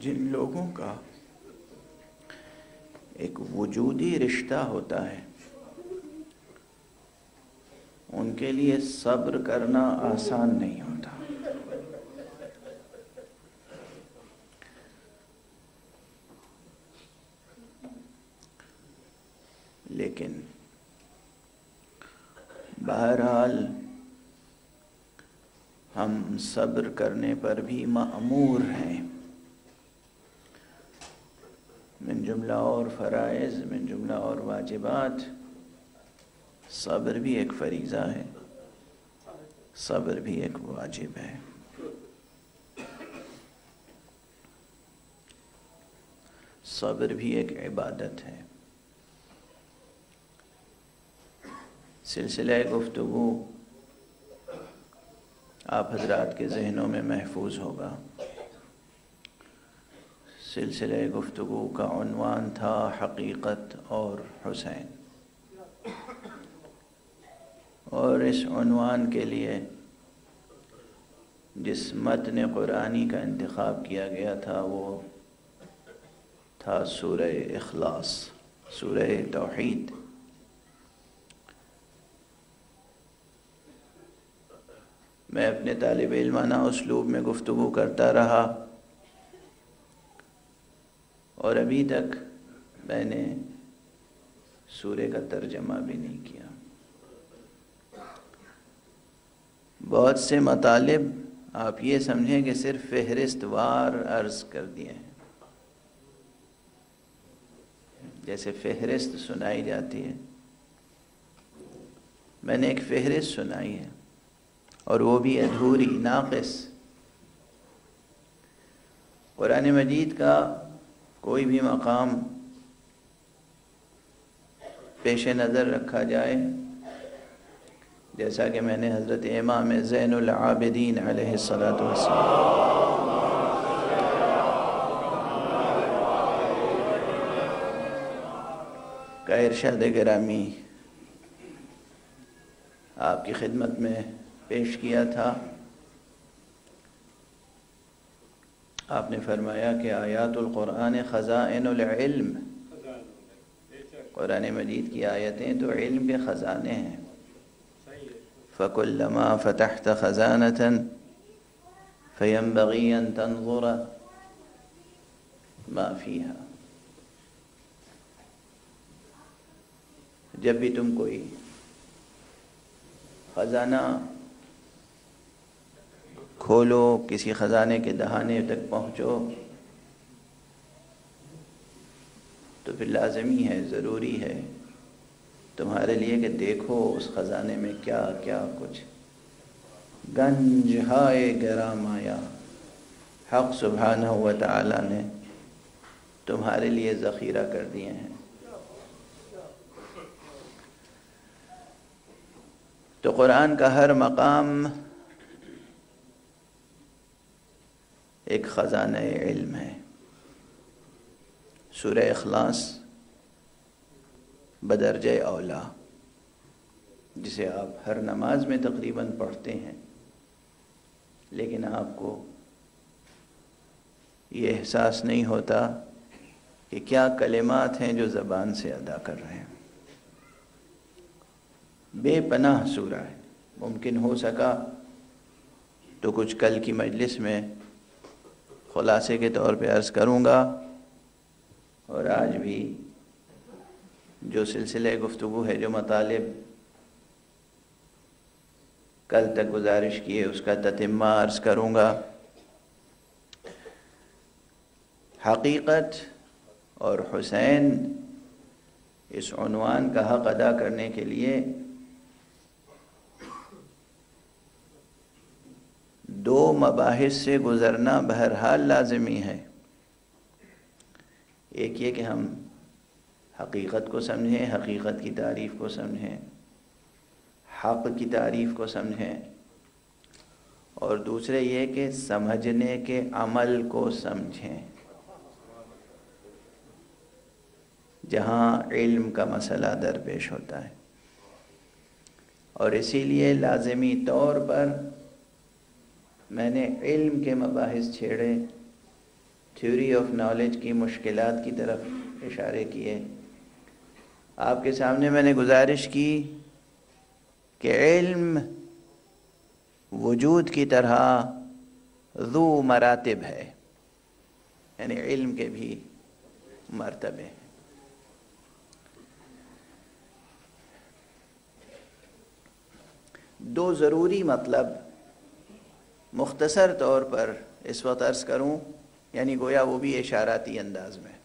جن لوگوں کا ایک وجودی رشتہ ہوتا ہے، ان کے لیے صبر کرنا آسان نہیں ہوتا۔ لیکن بہرحال ہم صبر کرنے پر بھی معمور ہیں من جملہ اور فرائض من جملہ اور واجبات۔ صبر بھی ایک فریضہ ہے۔ صبر بھی ایک واجب ہے۔ صبر بھی ایک عبادت ہے۔ سلسلہ گفتگو آپ حضرات کے ذہنوں میں محفوظ ہوگا۔ سلسلہ گفتگو کا عنوان تھا حقیقت اور حسین۔ اور اس عنوان کے لیے جس متن قرآنی کا انتخاب کیا گیا تھا وہ تھا سورہ اخلاص، سورہ توحید۔ میں اپنے طالب علمانہ اسلوب میں گفتگو کرتا رہا۔ اور ابھی تک میں نے سورہ کا ترجمہ بھی نہیں کیا۔ بہت سے مطالب آپ یہ سمجھیں کہ صرف فہرست وار عرض کر دیے ہیں۔ جیسے فہرست سنائی جاتی ہے۔ میں نے ایک فہرست سنائی ہے اور وہ بھی ادھوری، ناقص۔ قرآن مجید کا کوئی بھی مقام پیش نظر رکھا جائے، جیسا کہ میں نے حضرت امام زین العابدین علیہ السلاۃ والسلام کا ارشاد گرامی آپ کی خدمت میں پیش کیا تھا۔ آپ نے فرمایا کہ آیات القرآن خزائن العلم۔ قرآن مجید کی آیتیں تو علم کے خزانے ہیں۔ فَكُلَّمَا فَتَحْتَ خَزَانَةً فَيَنْبَغِي أَن تَنْظُرَ مَا فِيهَا۔ جب بھی تم کوئی خزانہ کھولو، کسی خزانے کے دہانے تک پہنچو۔ تو پھر لازمی ہے، ضروری ہے تمہارے لیے کہ دیکھو اس خزانے میں کیا کیا کچھ۔ گنج ہائے گرام آیا۔ حق سبحانہ و تعالی نے تمہارے لیے ذخیرہ کر دیے ہیں۔ تو قرآن کا ہر مقام ایک خزانہ علم ہے۔ سورہ اخلاص بدرجہ اولا جسے آپ ہر نماز میں تقریباً پڑھتے ہیں، لیکن آپ کو یہ احساس نہیں ہوتا کہ کیا کلمات ہیں جو زبان سے ادا کر رہے ہیں۔ بے پناہ سورہ ہے، ممکن ہو سکا تو کچھ کل کی مجلس میں خلاصے کے طور پہ عرض کروں گا اور آج بھی جو سلسلہ گفتگو ہے، جو مطالب کل تک گزارش کیے اس کا تتمہ عرض کروں گا۔ حقیقت اور حسین اس عنوان کا حق ادا کرنے کے لیے دو مباحث سے گزرنا بہرحال لازمی ہے۔ ایک یہ کہ ہم حقیقت کو سمجھیں، حقیقت کی تعریف کو سمجھیں، حق کی تعریف کو سمجھیں، اور دوسرے یہ کہ سمجھنے کے عمل کو سمجھیں۔ جہاں علم کا مسئلہ درپیش ہوتا ہے۔ اور اسی لیے لازمی طور پر میں نے علم کے مباحث چھیڑے تھیوری آف نالج کی مشکلات کی طرف اشارے کیے۔ آپ کے سامنے میں نے گزارش کی کہ علم وجود کی طرح ذو مراتب ہے یعنی علم کے بھی مرتبے ہیں۔ دو ضروری مطلب مختصر طور پر اس وقت عرض کروں یعنی گویا وہ بھی اشاراتی انداز میں۔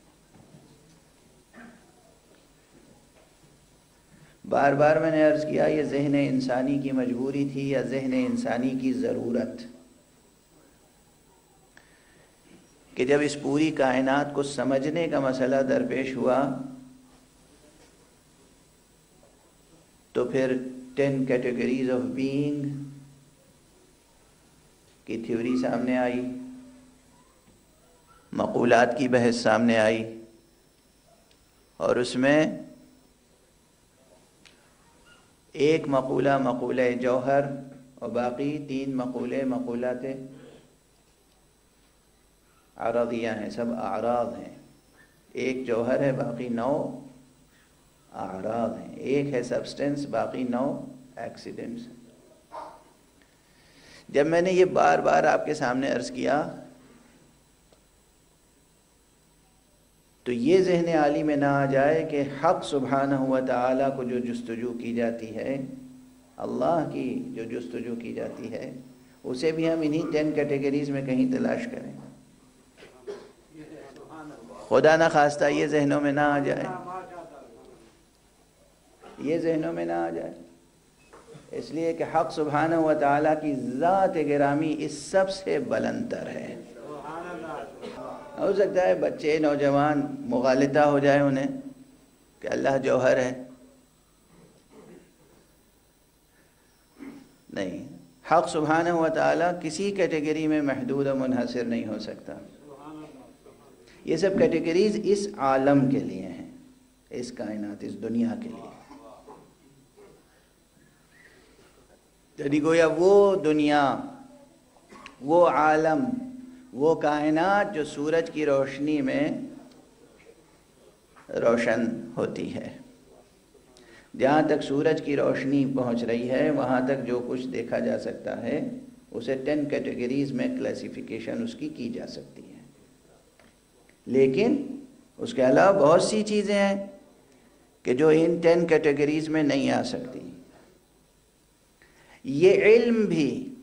بار بار میں نے عرض کیا، یہ ذہن انسانی کی مجبوری تھی یا ذہن انسانی کی ضرورت؟ کہ جب اس پوری کائنات کو سمجھنے کا مسئلہ درپیش ہوا، تو پھر ٹین کیٹیگریز آف بینگ کی تھیوری سامنے آئی، مقولات کی بحث سامنے آئی اور اس میں ایک مقولہ مقولہ جوہر اور باقی تین مقولے، مقولات عرضیہ ہیں، سب اعراض ہیں۔ ایک جوہر ہے، باقی نو اعراض ہیں۔ ایک ہے سبسٹنس، باقی نو ایکسیڈنٹس ہیں جب میں نے یہ بار بار آپ کے سامنے عرض کیا تو یہ ذہن عالی میں نہ آ جائے کہ حق سبحانہ ہوا تعالیٰ کو جو جستجو کی جاتی ہے، اللہ کی جو جستجو کی جاتی ہے، اسے بھی ہم انہی ٹین کیٹیگریز میں کہیں تلاش کریں۔ خدا نہ خواستہ یہ ذہنوں میں نہ آ جائے۔ یہ ذہنوں میں نہ آ جائے۔ اس لیے کہ حق سبحانہ و تعالیٰ کی ذات گرامی اس سب سے بلندر ہے۔ ہو سکتا ہے بچے، نوجوان مغالطہ ہو جائے انہیں کہ اللہ جوہر ہے۔ نہیں، حق سبحانہ و تعالیٰ کسی کیٹیگری میں محدود و منحصر نہیں ہو سکتا۔ یہ سب کیٹیگریز اس عالم کے لیے ہیں، اس کائنات، اس دنیا کے لیے۔ یعنی گویا وہ دنیا، وہ عالم، وہ کائنات جو سورج کی روشنی میں روشن ہوتی ہے۔ جہاں تک سورج کی روشنی پہنچ رہی ہے، وہاں تک جو کچھ دیکھا جا سکتا ہے، اسے ٹین کیٹیگریز میں کلاسیفیکیشن اس کی کی جا سکتی ہے۔ لیکن اس کے علاوہ بہت سی چیزیں ہیں کہ جو ان ٹین کیٹیگریز میں نہیں آ سکتی۔ یہ علم بھی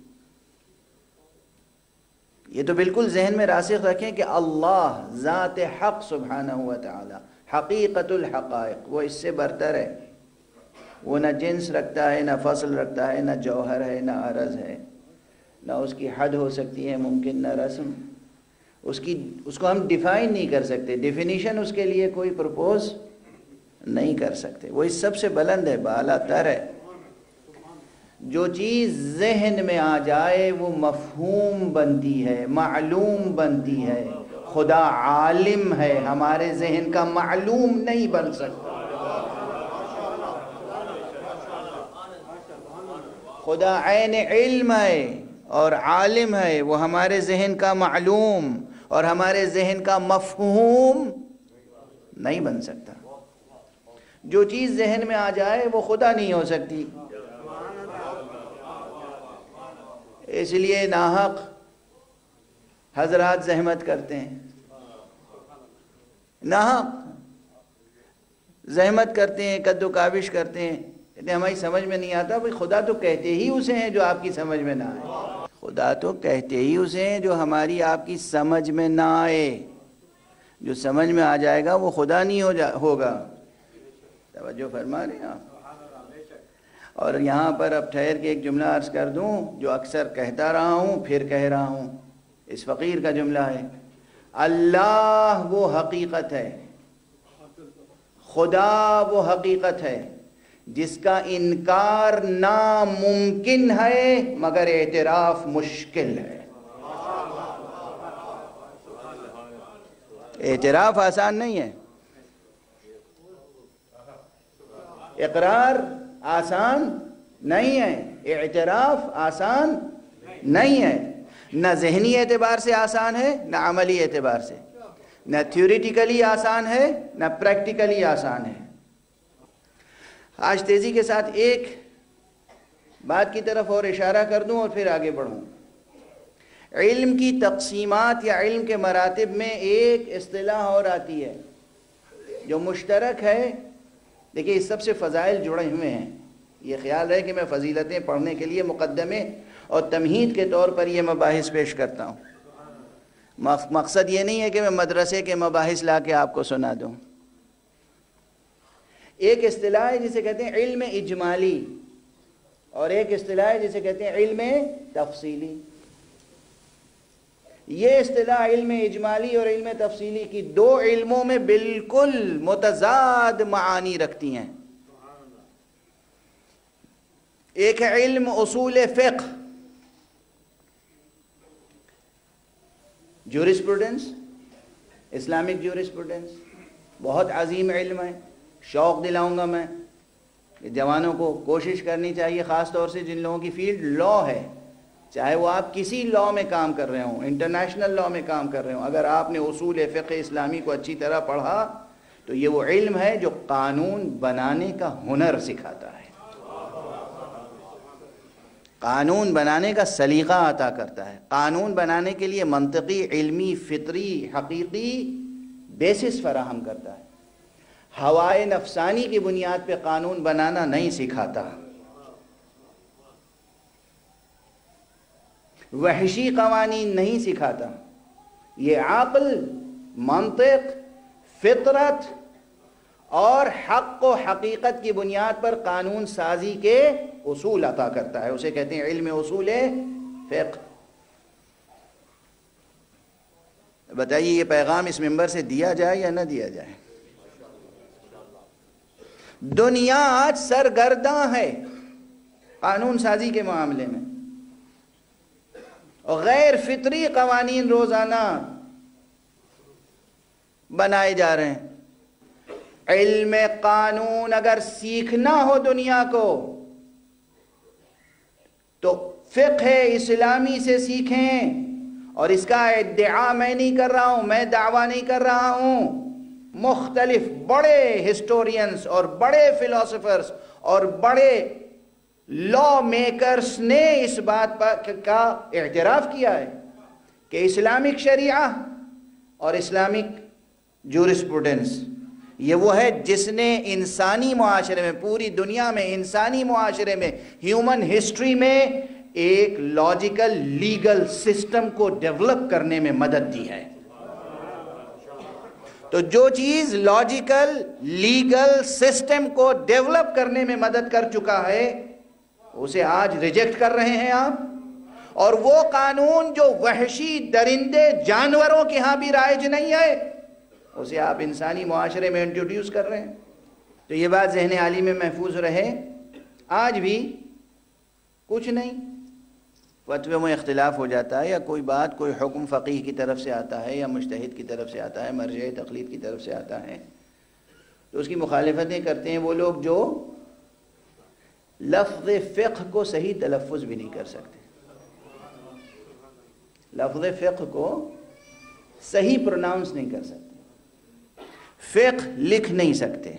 یہ تو بالکل ذہن میں راسخ رکھیں کہ اللہ ذات حق سبحانہ ہوا تعالی حقیقت الحقائق، وہ اس سے برتر ہے۔ وہ نہ جنس رکھتا ہے، نہ فصل رکھتا ہے، نہ جوہر ہے، نہ عرض ہے۔ نہ اس کی حد ہو سکتی ہے، ممکن نہ رسم۔ اس کی، اس کو ہم ڈیفائن نہیں کر سکتے۔ ڈیفینیشن اس کے لیے کوئی پرپوز نہیں کر سکتے۔ وہ اس سب سے بلند ہے، بالا تر ہے۔ جو چیز ذہن میں آ جائے وہ مفہوم بنتی ہے، معلوم بنتی ہے۔ خدا عالم ہے، ہمارے ذہن کا معلوم نہیں بن سکتا۔ خدا عین علم ہے اور عالم ہے، وہ ہمارے ذہن کا معلوم اور ہمارے ذہن کا مفہوم نہیں بن سکتا۔ جو چیز ذہن میں آ جائے وہ خدا نہیں ہو سکتی۔ اس لیے ناحق حضرات زحمت کرتے ہیں۔ ناحق زحمت کرتے ہیں، قد و کابش کرتے ہیں۔ کہتے ہماری سمجھ میں نہیں آتا، بھائی خدا تو کہتے ہی اسے ہیں جو آپ کی سمجھ میں نہ آئے۔ خدا تو کہتے ہی اسے ہیں جو ہماری آپ کی سمجھ میں نہ آئے۔ جو سمجھ میں آ جائے گا وہ خدا نہیں ہو جا ہوگا۔ توجہ فرما رہے ہیں آپ۔ اور یہاں پر اب ٹھہر کے ایک جملہ عرض کر دوں جو اکثر کہتا رہا ہوں، پھر کہہ رہا ہوں۔ اس فقیر کا جملہ ہے۔ اللہ وہ حقیقت ہے۔ خدا وہ حقیقت ہے۔ جس کا انکار ناممکن ہے، مگر اعتراف مشکل ہے۔ اعتراف آسان نہیں ہے۔ اقرار آسان نہیں ہے۔ اعتراف آسان نہیں ہے۔ نہ ذہنی اعتبار سے آسان ہے، نہ عملی اعتبار سے۔ نہ تھیوریٹیکلی آسان ہے، نہ پریکٹیکلی آسان ہے۔ آج تیزی کے ساتھ ایک بات کی طرف اور اشارہ کر دوں اور پھر آگے بڑھوں۔ علم کی تقسیمات یا علم کے مراتب میں ایک اصطلاح اور آتی ہے جو مشترک ہے۔ دیکھیے، اس سب سے فضائل جڑے ہوئے ہیں، یہ خیال ہے کہ میں فضیلتیں پڑھنے کے لیے مقدمے اور تمہید کے طور پر یہ مباحث پیش کرتا ہوں۔ مقصد یہ نہیں ہے کہ میں مدرسے کے مباحث لا کے آپ کو سنا دوں۔ ایک اصطلاح ہے جسے کہتے ہیں علم اجمالی، اور ایک اصطلاح ہے جسے کہتے ہیں علم تفصیلی۔ یہ اصطلاح علم اجمالی اور علم تفصیلی کی دو علموں میں بالکل متضاد معانی رکھتی ہیں۔ ایک علم اصول فقہ۔ جورسپروڈنس اسلامک جورسپروڈنس بہت عظیم علم ہے، شوق دلاؤں گا میں۔ جوانوں کو کوشش کرنی چاہیے، خاص طور سے جن لوگوں کی فیلڈ لا ہے۔ چاہے وہ آپ کسی لا میں کام کر رہے ہوں انٹرنیشنل لا میں کام کر رہے ہوں، اگر آپ نے اصول فقہ اسلامی کو اچھی طرح پڑھا، تو یہ وہ علم ہے جو قانون بنانے کا ہنر سکھاتا ہے۔ قانون بنانے کا سلیقہ عطا کرتا ہے۔ قانون بنانے کے لیے منطقی، علمی، فطری، حقیقی بیسس فراہم کرتا ہے۔ ہوائے نفسانی کی بنیاد پہ قانون بنانا نہیں سکھاتا۔ وحشی قوانین نہیں سکھاتا۔ یہ عقل، منطق، فطرت اور حق و حقیقت کی بنیاد پر قانون سازی کے اصول عطا کرتا ہے۔ اسے کہتے ہیں علم اصول فقہ۔ بتائیے، یہ پیغام اس ممبر سے دیا جائے یا نہ دیا جائے؟ دنیا آج سرگرداں ہے قانون سازی کے معاملے میں۔ اور غیر فطری قوانین روزانہ بنائے جا رہے ہیں۔ علم قانون اگر سیکھنا ہو دنیا کو، تو فقہ اسلامی سے سیکھیں۔ اور اس کا ادعا میں نہیں کر رہا ہوں، میں دعویٰ نہیں کر رہا ہوں۔ مختلف بڑے ہسٹورینز اور بڑے فلاسفرز اور بڑے لا میکرز نے اس بات کا اعتراف کیا ہے کہ اسلامک شریعہ اور اسلامک جورسپروڈنس یہ وہ ہے جس نے انسانی معاشرے میں، پوری دنیا میں انسانی معاشرے میں ہیومن ہسٹری میں ایک لاجیکل لیگل سسٹم کو ڈیولپ کرنے میں مدد دی ہے۔ تو جو چیز لاجیکل لیگل سسٹم کو ڈیولپ کرنے میں مدد کر چکا ہے اسے آج ریجیکٹ کر رہے ہیں آپ۔ اور وہ قانون جو وحشی درندے جانوروں کے ہاں بھی رائج نہیں ہے، اسے آپ انسانی معاشرے میں انٹروڈیوس کر رہے ہیں۔ تو یہ بات ذہن عالی میں محفوظ رہے۔ آج بھی کچھ نہیں۔ فتوے میں اختلاف ہو جاتا ہے یا کوئی بات کوئی حکم فقیح کی طرف سے آتا ہے یا مشتحد کی طرف سے آتا ہے، مرجع تقلید کی طرف سے آتا ہے۔ تو اس کی مخالفتیں کرتے ہیں وہ لوگ جو لفظ فقہ کو صحیح تلفظ بھی نہیں کر سکتے۔ لفظ فقہ کو صحیح پروناؤنس نہیں کر سکتے۔ فقہ لکھ نہیں سکتے۔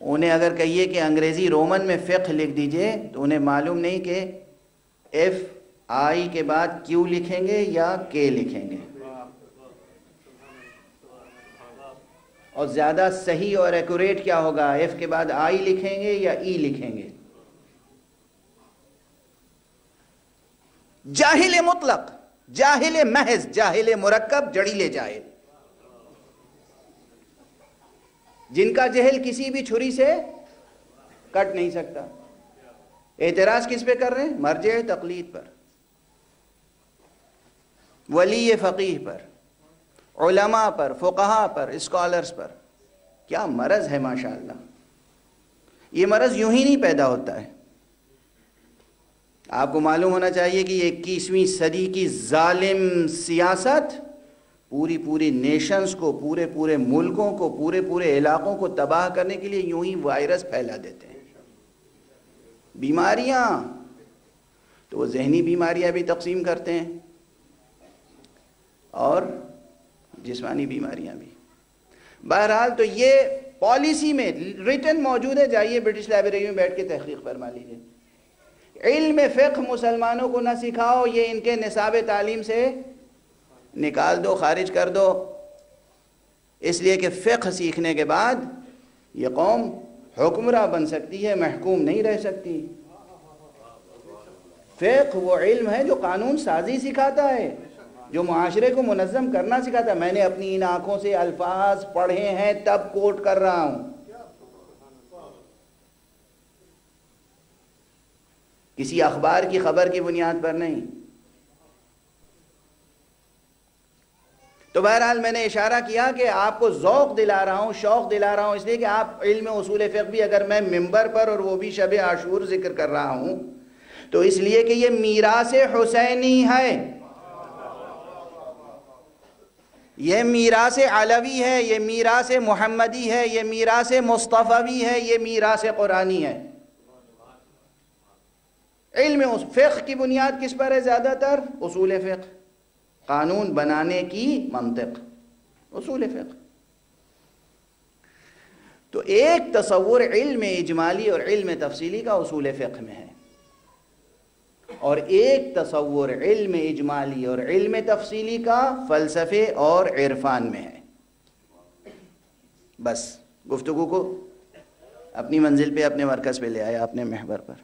انہیں اگر کہیے کہ انگریزی رومن میں فقہ لکھ دیجیے، تو انہیں معلوم نہیں کہ ایف آئی کے بعد کیو لکھیں گے یا کے لکھیں گے۔ اور زیادہ صحیح اور ایکوریٹ کیا ہوگا؟ ایف کے بعد آئی لکھیں گے یا ای لکھیں گے؟ جاہل مطلق، جاہل محض، جاہل مرکب، جڑی لے جائے۔ جن کا جہل کسی بھی چھری سے کٹ نہیں سکتا۔ اعتراض کس پہ کر رہے ہیں؟ مرجع تقلید پر۔ ولی فقیح پر۔ علماء پر فقہا پر، اسکالرز پر۔ کیا مرض ہے ماشاءاللہ؟ یہ مرض یوں ہی نہیں پیدا ہوتا ہے۔ آپ کو معلوم ہونا چاہیے کہ یہ اکیسویں صدی کی ظالم سیاست پوری پوری نیشنز کو، پورے پورے ملکوں کو، پورے پورے علاقوں کو تباہ کرنے کے لیے یوں ہی وائرس پھیلا دیتے ہیں۔ بیماریاں۔ تو وہ ذہنی بیماریاں بھی تقسیم کرتے ہیں۔ اور جسمانی بیماریاں بھی۔ بہرحال تو یہ پالیسی میں ریٹن موجود ہے، جائیے برٹش لائبریری میں بیٹھ کے تحقیق فرما لیجیے علم فقہ مسلمانوں کو نہ سکھاؤ، یہ ان کے نصاب تعلیم سے نکال دو، خارج کر دو۔ اس لیے کہ فقہ سیکھنے کے بعد یہ قوم حکمراں بن سکتی ہے، محکوم نہیں رہ سکتی۔ فقہ وہ علم ہے جو قانون سازی سکھاتا ہے۔ جو معاشرے کو منظم کرنا سکھاتا ہے، میں نے اپنی ان آنکھوں سے الفاظ پڑھے ہیں، تب کوٹ کر رہا ہوں۔ کسی اخبار کی خبر کی بنیاد پر نہیں۔ تو بہرحال میں نے اشارہ کیا کہ آپ کو ذوق دلا رہا ہوں، شوق دلا رہا ہوں، اس لیے کہ آپ علم اصول فقہ بھی اگر میں ممبر پر اور وہ بھی شب عاشور ذکر کر رہا ہوں، تو اس لیے کہ یہ میراث حسینی ہے۔ یہ میراث علوی ہے، یہ میراث محمدی ہے، یہ میراث مصطفی ہے، یہ میراث قرآنی ہے۔ علم فقہ کی بنیاد کس پر ہے؟ زیادہ تر اصول فقہ۔ قانون بنانے کی منطق۔ اصول فقہ۔ تو ایک تصور علم اجمالی اور علم تفصیلی کا اصول فقہ میں ہے۔ اور ایک تصور علم اجمالی اور علم تفصیلی کا فلسفے اور عرفان میں ہے۔ بس، گفتگو کو اپنی منزل پہ، اپنے مرکز پہ لے آیا اپنے محور پر۔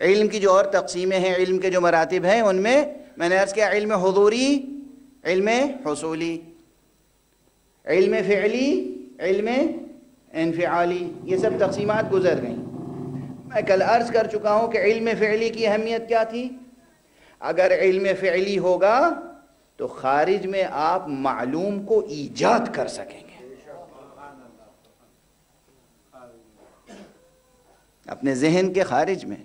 علم کی جو اور تقسیمیں ہیں، علم کے جو مراتب ہیں، ان میں میں نے عرض کیا، علم حضوری، علم حصولی۔ علم فعلی، علم انفعالی، یہ سب تقسیمات گزر گئیں۔ میں کل عرض کر چکا ہوں کہ علم فعلی کی اہمیت کیا تھی؟ اگر علم فعلی ہوگا تو خارج میں آپ معلوم کو ایجاد کر سکیں گے۔ اپنے ذہن کے خارج میں،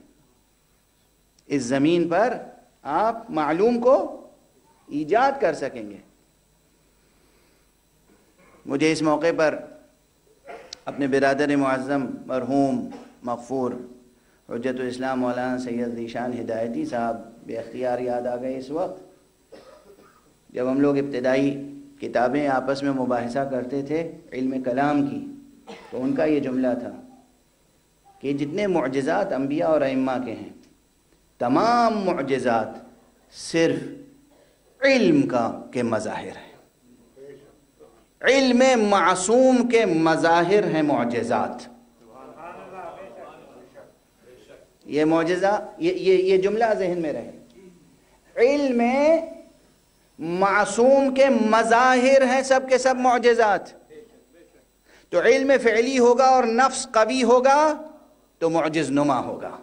اس زمین پر آپ معلوم کو ایجاد کر سکیں گے۔ مجھے اس موقع پر اپنے برادر معظم مرحوم مغفور حجت الاسلام مولانا سید ذیشان ہدایتی صاحب بے اختیار یاد آ گئے اس وقت، جب ہم لوگ ابتدائی کتابیں آپس میں مباحثہ کرتے تھے علم کلام کی، تو ان کا یہ جملہ تھا کہ جتنے معجزات انبیاء اور ائمہ کے ہیں، تمام معجزات صرف علم کا کے مظاہر ہیں۔ علم معصوم کے مظاہر ہیں معجزات۔ یہ معجزہ، یہ یہ جملہ ذہن میں رہے۔ علم معصوم کے مظاہر ہیں سب کے سب معجزات۔ تو علم فعلی ہوگا اور نفس قوی ہوگا تو معجز نما ہوگا۔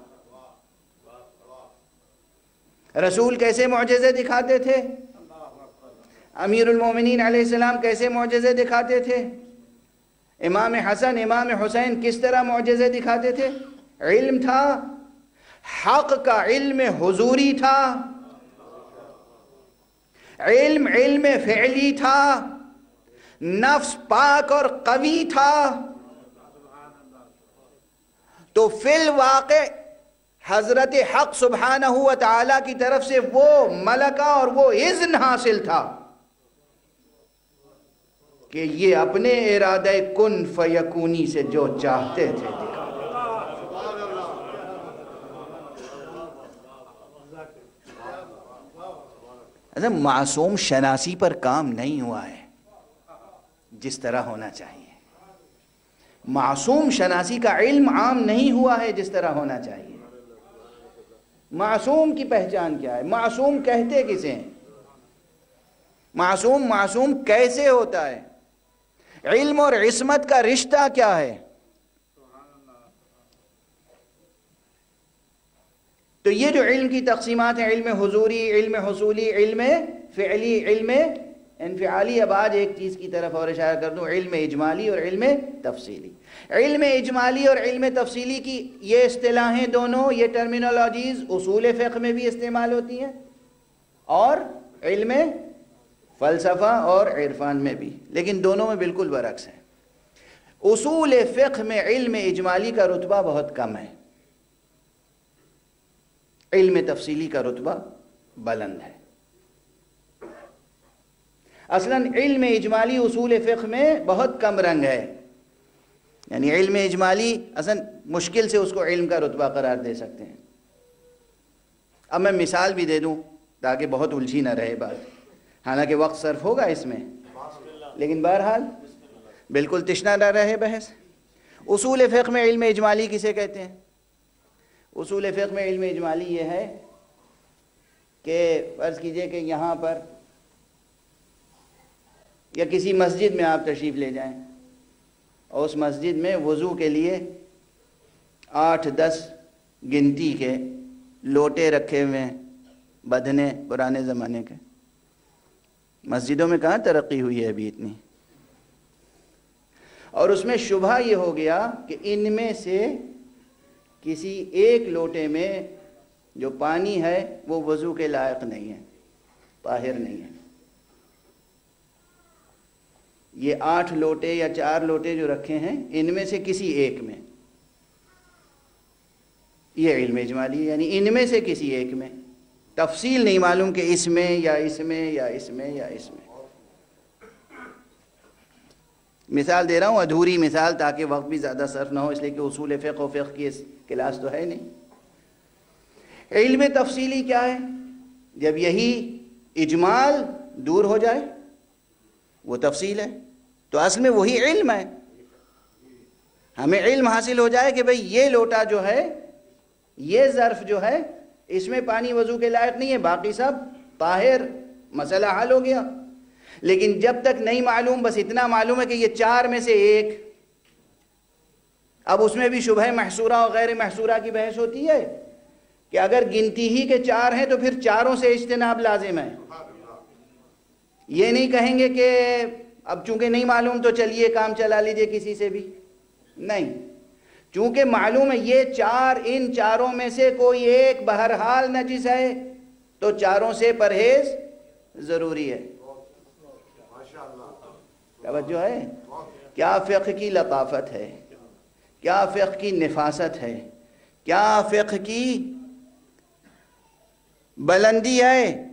رسول کیسے معجزے دکھاتے تھے؟ امیر المومنین علیہ السلام کیسے معجزے دکھاتے تھے؟ امام حسن، امام حسین کس طرح معجزے دکھاتے تھے؟ علم تھا حق کا علم حضوری تھا، علم علم فعلی تھا، نفس پاک اور قوی تھا۔ تو فی الواقع حضرت حق سبحانہ و تعالی کی طرف سے وہ ملکہ اور وہ اذن حاصل تھا کہ یہ اپنے ارادہ کن فیکونی سے جو چاہتے تھے۔ اچھا، معصوم شناسی پر کام نہیں ہوا ہے۔ جس طرح ہونا چاہیے۔ معصوم شناسی کا علم عام نہیں ہوا ہے جس طرح ہونا چاہیے۔ معصوم کی پہچان کیا ہے؟ معصوم کہتے کسے ہیں؟ معصوم معصوم کیسے ہوتا ہے؟ علم اور عصمت کا رشتہ کیا ہے؟ تو یہ جو علم کی تقسیمات ہیں، علم حضوری، علم حصولی، علم فعلی، علم انفعالی، اب آج ایک چیز کی طرف اور اشارہ کر دوں، علم اجمالی اور علم تفصیلی۔ علم اجمالی اور علم تفصیلی کی یہ اصطلاحیں دونوں، یہ ٹرمینالوجیز اصول فقہ میں بھی استعمال ہوتی ہیں اور علم فلسفہ اور عرفان میں بھی، لیکن دونوں میں بالکل برعکس ہیں۔ اصول فقہ میں علم اجمالی کا رتبہ بہت کم ہے۔ علم تفصیلی کا رتبہ بلند ہے۔ اصلا علم اجمالی اصول فقہ میں بہت کم رنگ ہے۔ یعنی علم اجمالی اصلا مشکل سے اس کو علم کا رتبہ قرار دے سکتے ہیں۔ اب میں مثال بھی دے دوں تاکہ بہت الجھی نہ رہے بات۔ حالانکہ وقت صرف ہوگا اس میں۔ لیکن بہرحال بالکل تشنا نہ رہے بحث۔ اصول فقہ میں علم اجمالی کسے کہتے ہیں؟ اصول فقہ میں علم اجمالی یہ ہے کہ فرض کیجیے کہ یہاں پر یا کسی مسجد میں آپ تشریف لے جائیں اور اس مسجد میں وضو کے لیے آٹھ دس گنتی کے لوٹے رکھے ہوئے ہیں بدھنے پرانے زمانے کے۔ مسجدوں میں کہاں ترقی ہوئی ہے ابھی اتنی؟ اور اس میں شبہ یہ ہو گیا کہ ان میں سے کسی ایک لوٹے میں جو پانی ہے، وہ وضو کے لائق نہیں ہے، طاہر نہیں ہے۔ یہ آٹھ لوٹے یا چار لوٹے جو رکھے ہیں، ان میں سے کسی ایک میں۔ یہ علم اجمالی یعنی ان میں سے کسی ایک میں۔ تفصیل نہیں معلوم کہ اس میں یا اس میں یا اس میں یا اس میں۔ مثال دے رہا ہوں، ادھوری مثال تاکہ وقت بھی زیادہ صرف نہ ہو، اس لیے کہ اصول فقہ و فقہ کی کلاس تو ہے نہیں۔ علم تفصیلی کیا ہے؟ جب یہی اجمال دور ہو جائے، وہ تفصیل ہے۔ تو اصل میں وہی علم ہے۔ ہمیں علم حاصل ہو جائے کہ بھئی یہ لوٹا جو ہے، یہ ظرف جو ہے، اس میں پانی وضو کے لائق نہیں ہے، باقی سب طاہر، مسئلہ حل ہو گیا۔ لیکن جب تک نہیں معلوم، بس اتنا معلوم ہے کہ یہ چار میں سے ایک۔ اب اس میں بھی شبہ محصورہ اور غیر محصورہ کی بحث ہوتی ہے کہ اگر گنتی ہی کے چار ہیں تو پھر چاروں سے اجتناب لازم ہے۔ یہ نہیں کہیں گے کہ اب چونکہ نہیں معلوم تو چلیے کام چلا لیجیے کسی سے بھی۔ نہیں۔ چونکہ معلوم ہے یہ چار، ان چاروں میں سے کوئی ایک بہرحال نجس ہے تو چاروں سے پرہیز ضروری ہے۔ توجہ ہے؟ کیا فقہ کی لطافت ہے؟ کیا فقہ کی نفاست ہے؟ کیا فقہ کی بلندی ہے؟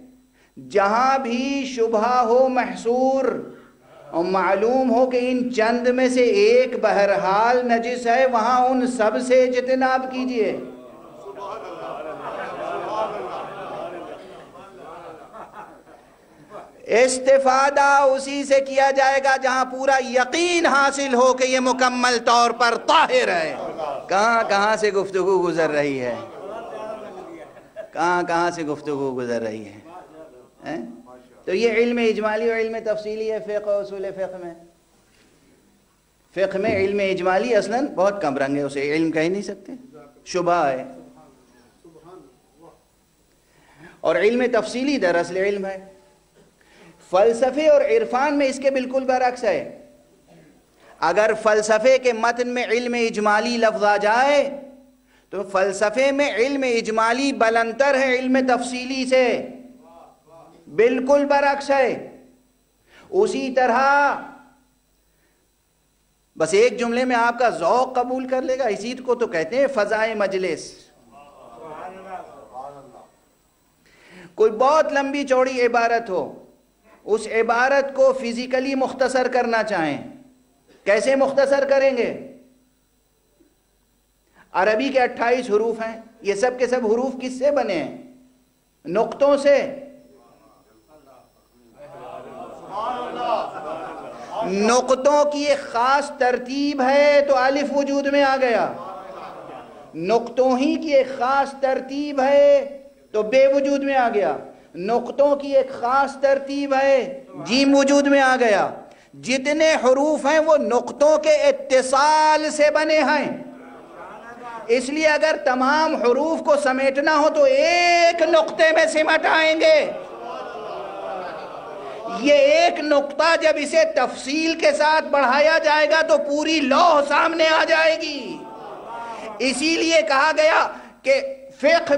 جہاں بھی شبہ ہو محصور اور معلوم ہو کہ ان چند میں سے ایک بہرحال نجس ہے، وہاں ان سب سے جتناب کیجیے۔ استفادہ اسی سے کیا جائے گا جہاں پورا یقین حاصل ہو کہ یہ مکمل طور پر طاہر ہے۔ کہاں کہاں سے گفتگو گزر رہی ہے؟ کہاں کہاں سے گفتگو گزر رہی ہے؟ تو یہ علم اجمالی اور علم تفصیلی ہے فقہ اصول فقہ میں۔ فقہ میں علم اجمالی اصلا بہت کم رنگ ہے، اسے علم کہہ نہیں سکتے۔ شبہ ہے۔ اور علم تفصیلی دراصل علم ہے۔ فلسفے اور عرفان میں اس کے بالکل برعکس ہے۔ اگر فلسفے کے متن میں علم اجمالی لفظ آ جائے تو فلسفے میں علم اجمالی بلندر ہے علم تفصیلی سے۔ بالکل برعکس ہے۔ اسی طرح بس ایک جملے میں آپ کا ذوق قبول کر لے گا اسی کو تو کہتے ہیں فضائے مجلس۔ کوئی بہت لمبی چوڑی عبارت ہو۔ اس عبارت کو فزیکلی مختصر کرنا چاہیں۔ کیسے مختصر کریں گے؟ عربی کے اٹھائیس حروف ہیں۔ یہ سب کے سب حروف کس سے بنے ہیں؟ نقطوں سے۔ نقطوں کی ایک خاص ترتیب ہے تو الف وجود میں آ گیا۔ نقطوں ہی کی ایک خاص ترتیب ہے تو بے وجود میں آ گیا۔ نقطوں کی ایک خاص ترتیب ہے۔ جیم وجود میں آ گیا۔ جتنے حروف ہیں وہ نقطوں کے اتصال سے بنے ہیں۔ اس لیے اگر تمام حروف کو سمیٹنا ہو تو ایک نقطے میں سمٹ آئیں گے۔ یہ ایک نقطہ جب اسے تفصیل کے ساتھ بڑھایا جائے گا تو پوری لوح سامنے آ جائے گی۔ اسی لیے کہا گیا کہ فقہ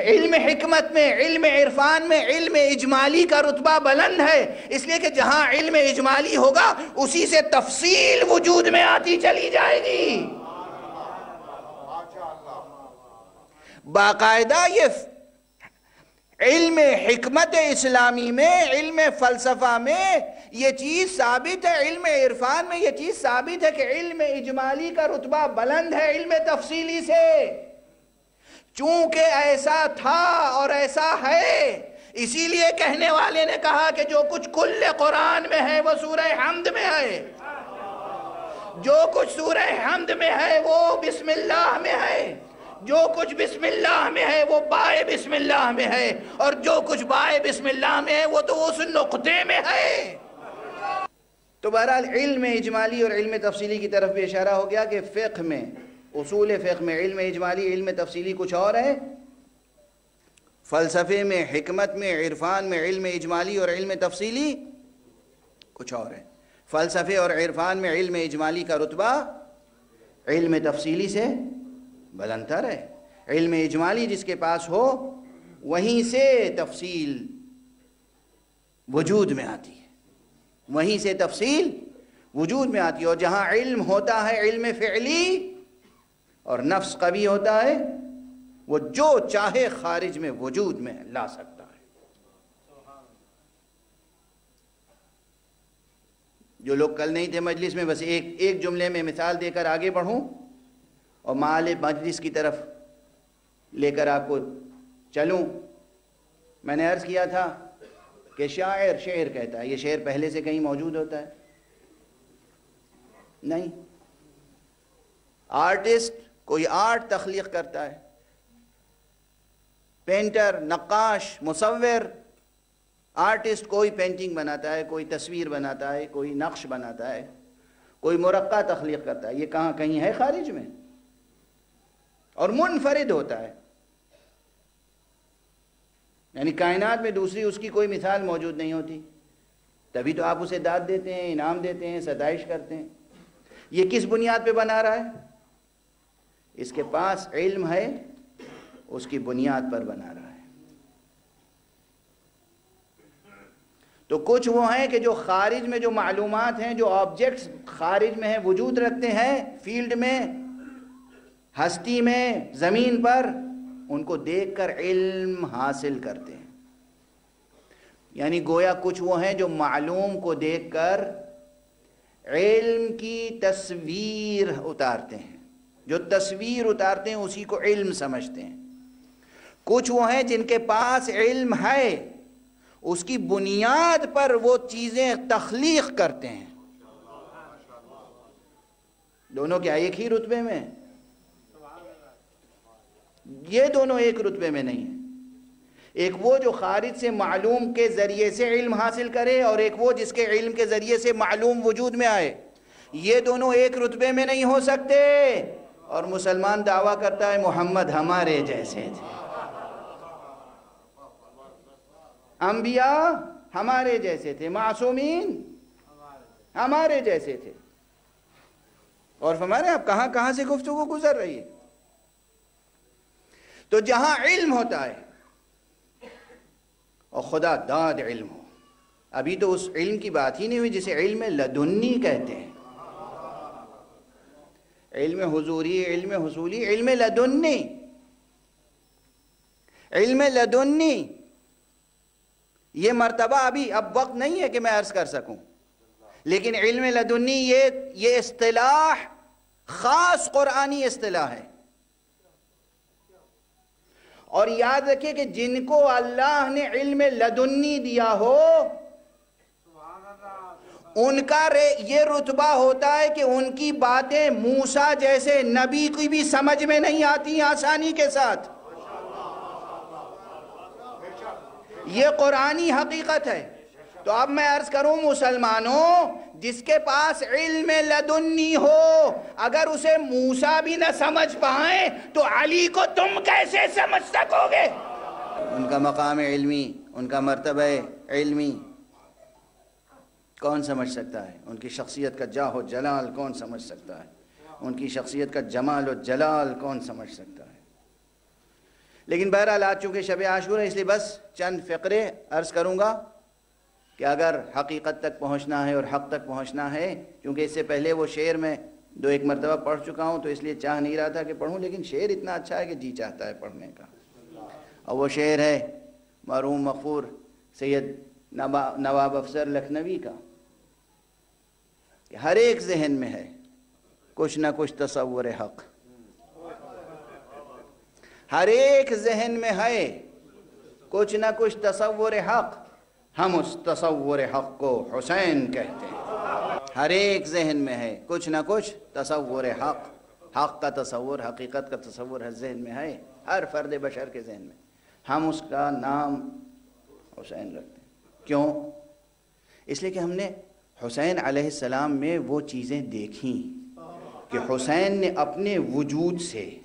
علم حکمت میں، علم عرفان میں، علم اجمالی کا رتبہ بلند ہے۔ اس لیے کہ جہاں علم اجمالی ہوگا، اسی سے تفصیل وجود میں آتی چلی جائے گی۔ باقاعدہ یہ علم حکمت اسلامی میں، علم فلسفہ میں یہ چیز ثابت ہے۔ علم عرفان میں یہ چیز ثابت ہے کہ علم اجمالی کا رتبہ بلند ہے، علم تفصیلی سے۔ چونکہ ایسا تھا اور ایسا ہے، اسی لیے کہنے والے نے کہا کہ جو کچھ کل قرآن میں ہے، وہ سورہ حمد میں ہے۔ جو کچھ سورہ حمد میں ہے، وہ بسم اللہ میں ہے۔ جو کچھ بسم اللہ میں ہے، وہ بائے بسم اللہ میں ہے۔ اور جو کچھ بائے بسم اللہ میں ہے، وہ تو اس نقطے میں ہے۔ تو بہرحال علم اجمالی اور علم تفصیلی کی طرف بھی اشارہ ہو گیا کہ فقہ میں اصول فقہ میں، علم اجمالی، علم تفصیلی کچھ اور ہے؟ فلسفے میں، حکمت میں، عرفان میں علم اجمالی اور علم تفصیلی کچھ اور ہے۔ فلسفے اور عرفان میں علم اجمالی کا رتبہ علم تفصیلی سے بلندر ہے۔ علم اجمالی جس کے پاس ہو، وہیں سے تفصیل وجود میں آتی ہے۔ وہیں سے تفصیل وجود میں آتی ہے اور جہاں علم ہوتا ہے، علم فعلی اور نفس قوی ہوتا ہے، وہ جو چاہے خارج میں وجود میں لا سکتا ہے۔ جو لوگ کل نہیں تھے مجلس میں، بس ایک ایک جملے میں مثال دے کر آگے بڑھوں۔ اور مال مجلس کی طرف لے کر آپ کو چلوں۔ میں نے عرض کیا تھا کہ شاعر شعر کہتا ہے، یہ شعر پہلے سے کہیں موجود ہوتا ہے؟ نہیں۔ آرٹسٹ کوئی آرٹ تخلیق کرتا ہے۔ پینٹر، نقاش، مصور، آرٹسٹ کوئی پینٹنگ بناتا ہے، کوئی تصویر بناتا ہے، کوئی نقش بناتا ہے، کوئی مرقع تخلیق کرتا ہے۔ یہ کہاں کہیں ہے؟ خارج میں۔ اور منفرد ہوتا ہے۔ یعنی کائنات میں دوسری اس کی کوئی مثال موجود نہیں ہوتی۔ تبھی تو آپ اسے داد دیتے ہیں، انعام دیتے ہیں، ستائش کرتے ہیں۔ یہ کس بنیاد پہ بنا رہا ہے؟ اس کے پاس علم ہے، اس کی بنیاد پر بنا رہا ہے۔ تو کچھ وہ ہیں کہ جو خارج میں جو معلومات ہیں، جو آبجیکٹس خارج میں ہیں، وجود رکھتے ہیں فیلڈ میں، ہستی میں، زمین پر، ان کو دیکھ کر علم حاصل کرتے ہیں۔ یعنی گویا کچھ وہ ہیں جو معلوم کو دیکھ کر علم کی تصویر اتارتے ہیں۔ جو تصویر اتارتے ہیں، اسی کو علم سمجھتے ہیں۔ کچھ وہ ہیں جن کے پاس علم ہے، اس کی بنیاد پر وہ چیزیں تخلیق کرتے ہیں۔ دونوں کیا ایک ہی رتبے میں؟ یہ دونوں ایک رتبے میں نہیں ہیں۔ ایک وہ جو خارج سے معلوم کے ذریعے سے علم حاصل کرے اور ایک وہ جس کے علم کے ذریعے سے معلوم وجود میں آئے۔ یہ دونوں ایک رتبے میں نہیں ہو سکتے۔ اور مسلمان دعویٰ کرتا ہے محمد ہمارے جیسے تھے۔ انبیاء ہمارے جیسے تھے، معصومین ہمارے جیسے تھے۔ اور ہمارے اب کہاں کہاں سے گفتگو گزر رہی ہے؟ تو جہاں علم ہوتا ہے، اور خدا داد علم ہو۔ ابھی تو اس علم کی بات ہی نہیں ہوئی جسے علم لدنی کہتے ہیں۔ علم حضوری، علم حصولی، علم لدنی۔ علم لدنی۔ یہ مرتبہ ابھی اب وقت نہیں ہے کہ میں عرض کر سکوں۔ لیکن علم لدنی یہ یہ اصطلاح، خاص قرآنی اصطلاح ہے۔ اور یاد رکھیں کہ جن کو اللہ نے علم لدنی دیا ہو ان کا یہ رتبہ ہوتا ہے کہ ان کی باتیں موسیٰ جیسے نبی کی بھی سمجھ میں نہیں آتی آسانی کے ساتھ۔ یہ قرآنی حقیقت ہے۔ تو اب میں عرض کروں مسلمانوں، جس کے پاس علم لدنی ہو، اگر اسے موسیٰ بھی نہ سمجھ پائیں، تو علی کو تم کیسے سمجھ سکو گے؟ ان کا مقام علمی، ان کا مرتبہ علمی کون سمجھ سکتا ہے؟ ان کی شخصیت کا جاہ و جلال کون سمجھ سکتا ہے؟ ان کی شخصیت کا جمال و جلال کون سمجھ سکتا ہے؟ لیکن بہرحال آج چونکہ شب عاشور ہے، اس لیے بس چند فقرے عرض کروں گا کہ اگر حقیقت تک پہنچنا ہے اور حق تک پہنچنا ہے کیونکہ اس سے پہلے وہ شعر میں دو ایک مرتبہ پڑھ چکا ہوں، تو اس لیے چاہ نہیں رہا تھا کہ پڑھوں، لیکن شعر اتنا اچھا ہے کہ جی چاہتا ہے پڑھنے کا۔ اور وہ شعر ہے، مرحوم مغفور سید نواب افسر لکھنوی کا۔ کہ ہر ایک ذہن میں ہے، کچھ نہ کچھ تصور حق۔ ہر ایک ذہن میں ہے، کچھ نہ کچھ تصور حق۔ ہم اس تصور حق کو حسین کہتے ہیں۔ ہر ایک ذہن میں ہے، کچھ نہ کچھ تصور حق۔ حق کا تصور، حقیقت کا تصور ہر ذہن میں ہے، ہر فرد بشر کے ذہن میں۔ ہم اس کا نام حسین رکھتے ہیں۔ کیوں؟ اس لیے کہ ہم نے حسین علیہ السلام میں وہ چیزیں دیکھیں کہ حسین نے اپنے وجود سے،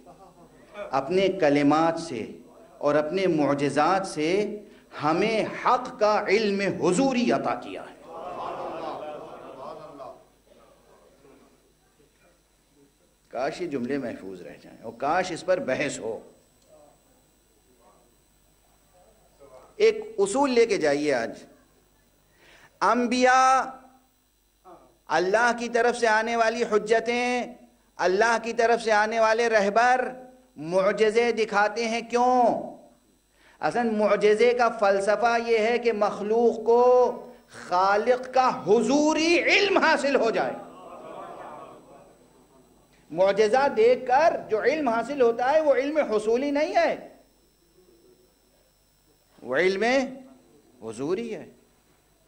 اپنے کلمات سے اور اپنے معجزات سے ہمیں حق کا علم حضوری عطا کیا ہے۔ کاش یہ جملے محفوظ رہ جائیں اور کاش اس پر بحث ہو۔ ایک اصول لے کے جائیے آج۔ انبیاء اللہ کی طرف سے آنے والی حجتیں، اللہ کی طرف سے آنے والے رہبر معجزے دکھاتے ہیں کیوں؟ اصل معجزے کا فلسفہ یہ ہے کہ مخلوق کو خالق کا حضوری علم حاصل ہو جائے۔ معجزہ دیکھ کر جو علم حاصل ہوتا ہے وہ علم حصولی نہیں ہے۔ وہ علم حضوری ہے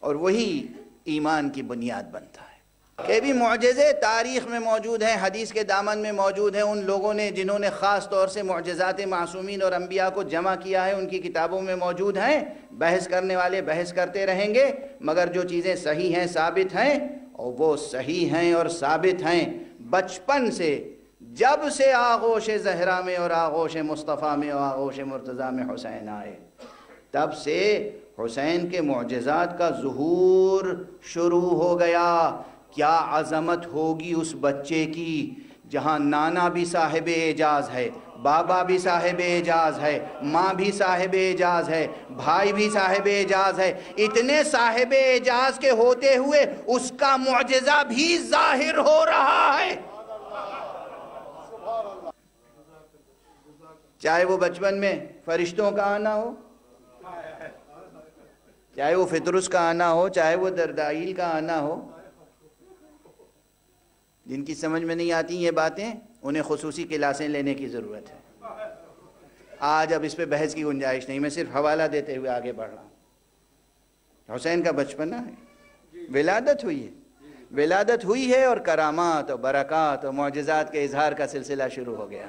اور وہی ایمان کی بنیاد بنتا ہے۔ کہ بھی معجزے تاریخ میں موجود ہیں، حدیث کے دامن میں موجود ہیں، ان لوگوں نے جنہوں نے خاص طور سے معجزات معصومین اور انبیاء کو جمع کیا ہے، ان کی کتابوں میں موجود ہیں۔ بحث کرنے والے بحث کرتے رہیں گے، مگر جو چیزیں صحیح ہیں، ثابت ہیں، اور وہ صحیح ہیں اور ثابت ہیں۔ بچپن سے، جب سے آغوش زہرا میں اور آغوش مصطفیٰ میں اور آغوش مرتضیٰ میں حسین آئے، تب سے حسین کے معجزات کا ظہور شروع ہو گیا۔ کیا عظمت ہوگی اس بچے کی جہاں نانا بھی صاحب اعجاز ہے، بابا بھی صاحب اعجاز ہے، ماں بھی صاحب اعجاز ہے، بھائی بھی صاحب اعجاز ہے۔ اتنے صاحب اعجاز کے ہوتے ہوئے اس کا معجزہ بھی ظاہر ہو رہا ہے۔ چاہے وہ بچپن میں فرشتوں کا آنا ہو، چاہے وہ فطرس کا آنا ہو، چاہے وہ دردائیل کا آنا ہو جن کی سمجھ میں نہیں آتی یہ باتیں، انہیں خصوصی کلاسیں لینے کی ضرورت ہے۔ آج اب اس پہ بحث کی گنجائش نہیں، میں صرف حوالہ دیتے ہوئے آگے بڑھ رہا ہوں۔ حسین کا بچپنا ہے۔ ولادت ہوئی ہے۔ ولادت ہوئی ہے اور کرامات اور برکات اور معجزات کے اظہار کا سلسلہ شروع ہو گیا۔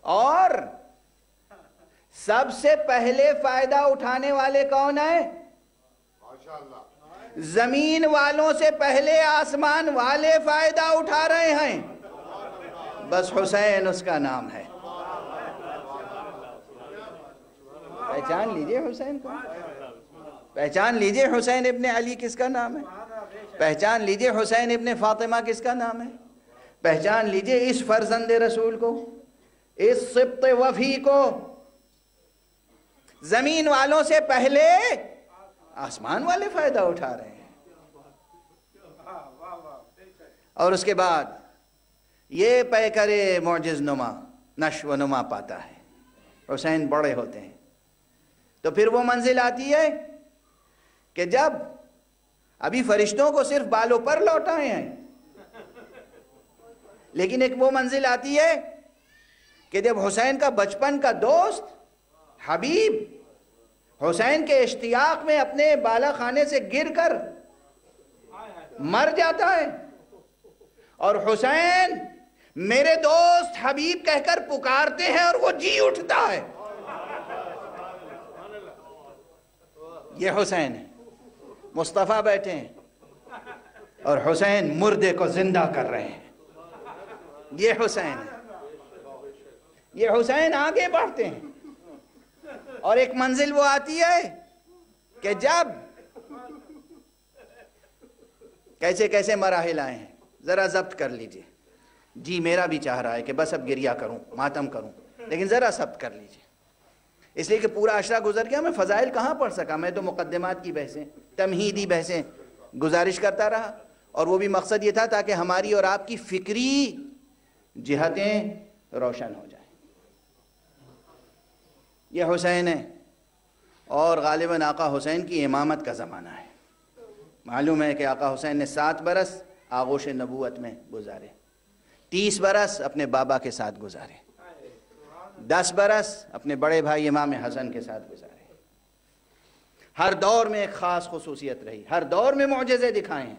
اور سب سے پہلے فائدہ اٹھانے والے کون ہیں؟ زمین والوں سے پہلے آسمان والے فائدہ اٹھا رہے ہیں۔ بس حسین اس کا نام ہے۔ پہچان لیجیے حسین کو۔ پہچان لیجیے حسین ابن علی کس کا نام ہے۔ پہچان لیجیے حسین ابن فاطمہ کس کا نام ہے۔ پہچان لیجیے اس فرزند رسول کو۔ اس سبت وفی کو۔ زمین والوں سے پہلے آسمان والے فائدہ اٹھا رہے ہیں۔ اور اس کے بعد یہ پے کرے معجز نما، نشو و نما پاتا ہے۔ حسین بڑے ہوتے ہیں۔ تو پھر وہ منزل آتی ہے کہ جب ابھی فرشتوں کو صرف بالوں پر لوٹائے ہیں، لیکن ایک وہ منزل آتی ہے کہ جب حسین کا بچپن کا دوست حبیب حسین کے اشتیاق میں اپنے بالا خانے سے گر کر مر جاتا ہے۔ اور حسین میرے دوست حبیب کہہ کر پکارتے ہیں اور وہ جی اٹھتا ہے۔ یہ حسین ہے۔ مصطفیٰ بیٹھے ہیں۔ اور حسین مردے کو زندہ کر رہے ہیں۔ یہ حسین ہے۔ یہ حسین آگے بڑھتے ہیں۔ اور ایک منزل وہ آتی ہے کہ جب کیسے کیسے مراحل آئے ہیں، ذرا ضبط کر لیجیے۔ جی میرا بھی چاہ رہا ہے کہ بس اب گریا کروں، ماتم کروں، لیکن ذرا ضبط کر لیجیے۔ اس لیے کہ پورا عشرہ گزر گیا، میں فضائل کہاں پڑھ سکا؟ میں تو مقدمات کی بحثیں، تمہیدی بحثیں گزارش کرتا رہا۔ اور وہ بھی مقصد یہ تھا تاکہ ہماری اور آپ کی فکری جہتیں روشن ہو یہ حسین ہے۔ اور غالباً آقا حسین کی امامت کا زمانہ ہے۔ معلوم ہے کہ آقا حسین نے سات برس آغوش نبوت میں گزارے۔ تیس برس اپنے بابا کے ساتھ گزارے۔ دس برس اپنے بڑے بھائی امام حسن کے ساتھ گزارے۔ ہر دور میں ایک خاص خصوصیت رہی۔ ہر دور میں معجزے دکھائے۔ ہیں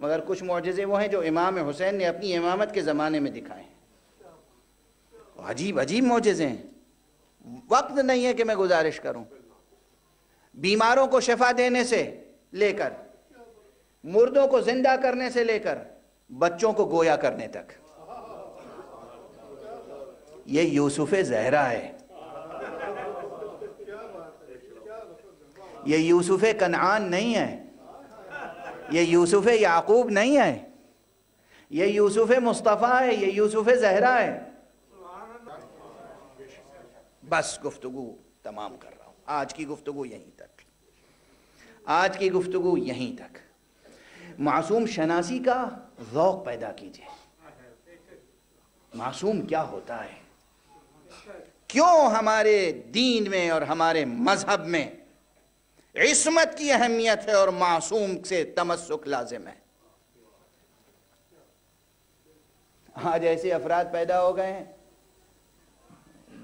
مگر کچھ معجزے وہ ہیں جو امام حسین نے اپنی امامت کے زمانے میں دکھائے۔ ہیں عجیب عجیب معجزے ہیں۔ وقت نہیں ہے کہ میں گزارش کروں۔ بیماروں کو شفا دینے سے لے کر، مردوں کو زندہ کرنے سے لے کر، بچوں کو گویا کرنے تک۔ یہ یوسف زہرا ہے۔ یہ یوسف کنعان نہیں ہے۔ یہ یوسف یعقوب نہیں ہے۔ یہ یوسف مصطفیٰ ہے، یہ یوسف زہرا ہے۔ بس گفتگو تمام کر رہا ہوں۔ آج کی گفتگو یہیں تک۔ آج کی گفتگو یہیں تک۔ معصوم شناسی کا ذوق پیدا کیجیے۔ معصوم کیا ہوتا ہے؟ کیوں ہمارے دین میں اور ہمارے مذہب میں عصمت کی اہمیت ہے اور معصوم سے تمسک لازم ہے؟ آج ایسے افراد پیدا ہو گئے ہیں۔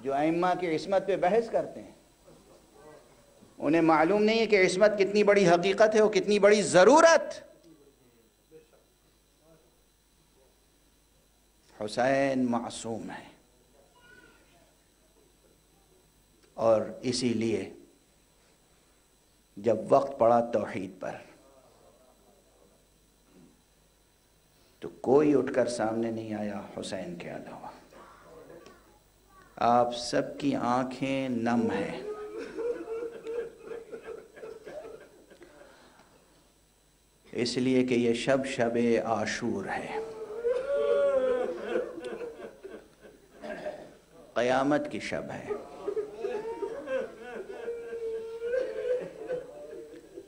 جو ائمہ کی عصمت پہ بحث کرتے ہیں۔ انہیں معلوم نہیں ہے کہ عصمت کتنی بڑی حقیقت ہے اور کتنی بڑی ضرورت۔ حسین معصوم ہے۔ اور اسی لیے جب وقت پڑا توحید پر، تو کوئی اٹھ کر سامنے نہیں آیا حسین کے علاوہ۔ آپ سب کی آنکھیں نم ہیں۔ اس لیے کہ یہ شب شب عاشور ہے۔ قیامت کی شب ہے۔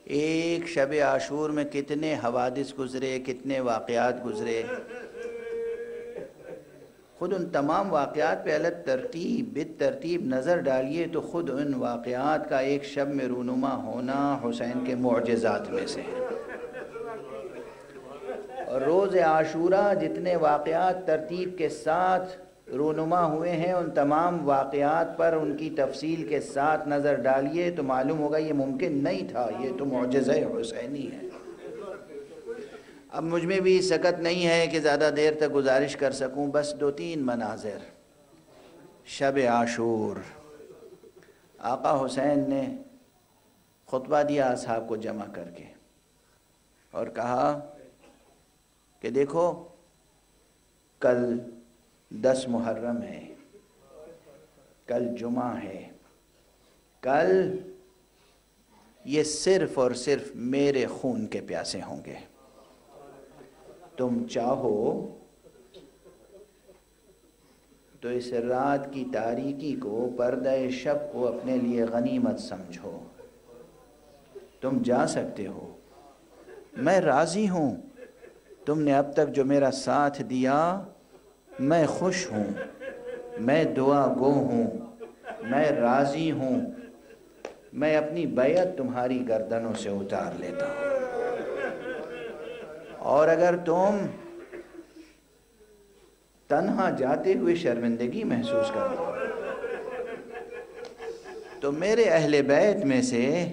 ایک شب عاشور میں کتنے حوادث گزرے، کتنے واقعات گزرے۔ خود ان تمام واقعات پہ الگ ترتیب بت ترتیب نظر ڈالیے تو خود ان واقعات کا ایک شب میں رونما ہونا حسین کے معجزات میں سے اور روز عاشورہ جتنے واقعات ترتیب کے ساتھ رونما ہوئے ہیں، ان تمام واقعات پر ان کی تفصیل کے ساتھ نظر ڈالیے تو معلوم ہوگا یہ ممکن نہیں تھا، یہ تو معجزہ حسینی ہے۔ اب مجھ میں بھی سکت نہیں ہے کہ زیادہ دیر تک گزارش کر سکوں، بس دو تین مناظر۔ شب عاشور۔ آقا حسین نے خطبہ دیا اصحاب کو جمع کر کے اور کہا کہ دیکھو، کل دس محرم ہے، کل جمعہ ہے۔ کل یہ صرف اور صرف میرے خون کے پیاسے ہوں گے۔ تم چاہو تو اس رات کی تاریکی کو پردہ شب کو اپنے لیے غنیمت سمجھو۔ تم جا سکتے ہو۔ میں راضی ہوں۔ تم نے اب تک جو میرا ساتھ دیا، میں خوش ہوں۔ میں دعا گو ہوں۔ میں راضی ہوں۔ میں اپنی بیعت تمہاری گردنوں سے اتار لیتا ہوں۔ اور اگر تم تنہا جاتے ہوئے شرمندگی محسوس کرو تو میرے اہل بیت میں سے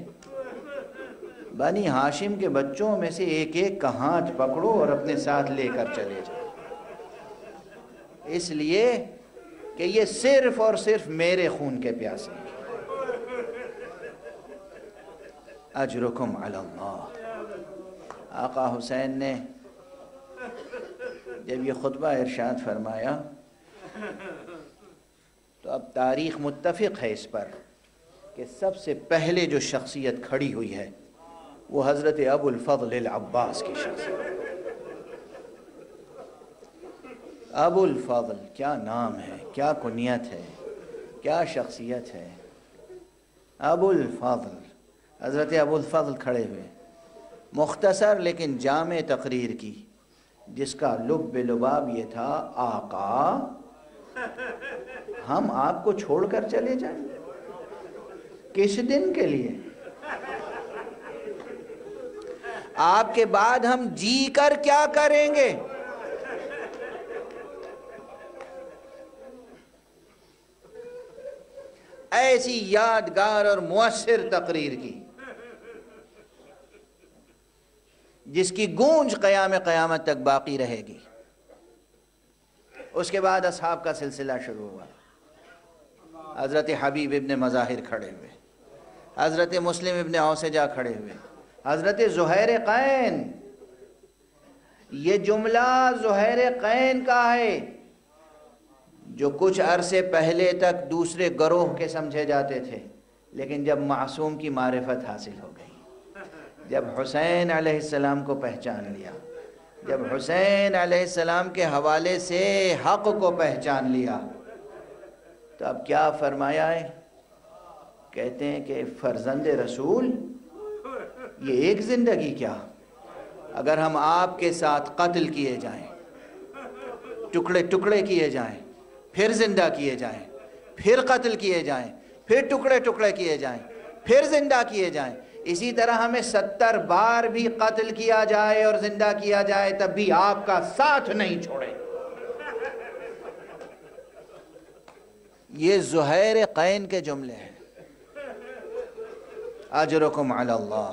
بنی ہاشم کے بچوں میں سے ایک ایک کا ہاتھ پکڑو اور اپنے ساتھ لے کر چلے جاؤ۔ اس لیے کہ یہ صرف اور صرف میرے خون کے پیاسے اجرکم علی اللہ۔ آقا حسین نے جب یہ خطبہ ارشاد فرمایا تو اب تاریخ متفق ہے اس پر کہ سب سے پہلے جو شخصیت کھڑی ہوئی ہے وہ حضرت ابو الفضل العباس کی شخصیت ابو الفضل، کیا نام ہے؟ کیا کنیت ہے؟ کیا شخصیت ہے؟ ابو الفضل، حضرت ابو الفضل کھڑے ہوئے۔ مختصر لیکن جامع تقریر کی، جس کا لب لباب یہ تھا، آقا، ہم آپ کو چھوڑ کر چلے جائیں۔ کس دن کے لیے؟ آپ کے بعد ہم جی کر کیا کریں گے؟ ایسی یادگار اور مؤثر تقریر کی۔ جس کی گونج قیام قیامت تک باقی رہے گی۔ اس کے بعد اصحاب کا سلسلہ شروع ہوا۔ حضرت حبیب ابن مظاہر کھڑے ہوئے۔ حضرت مسلم ابن اوسجا کھڑے ہوئے۔ حضرت زہیر قین۔ یہ جملہ زہیر قین کا ہے، جو کچھ عرصے پہلے تک دوسرے گروہ کے سمجھے جاتے تھے، لیکن جب معصوم کی معرفت حاصل ہو گئی۔ جب حسین علیہ السلام کو پہچان لیا، جب حسین علیہ السلام کے حوالے سے حق کو پہچان لیا، تو اب کیا فرمایا ہے؟ کہتے ہیں کہ فرزند رسول، یہ ایک زندگی کیا؟ اگر ہم آپ کے ساتھ قتل کیے جائیں، ٹکڑے ٹکڑے کیے جائیں، پھر زندہ کیے جائیں، پھر قتل کیے جائیں، پھر ٹکڑے ٹکڑے کیے جائیں، پھر زندہ کیے جائیں اسی طرح ہمیں ستر بار بھی قتل کیا جائے اور زندہ کیا جائے تب بھی آپ کا ساتھ نہیں چھوڑے یہ زہیر قین کے جملے ہیں۔ اجرکم علی اللہ۔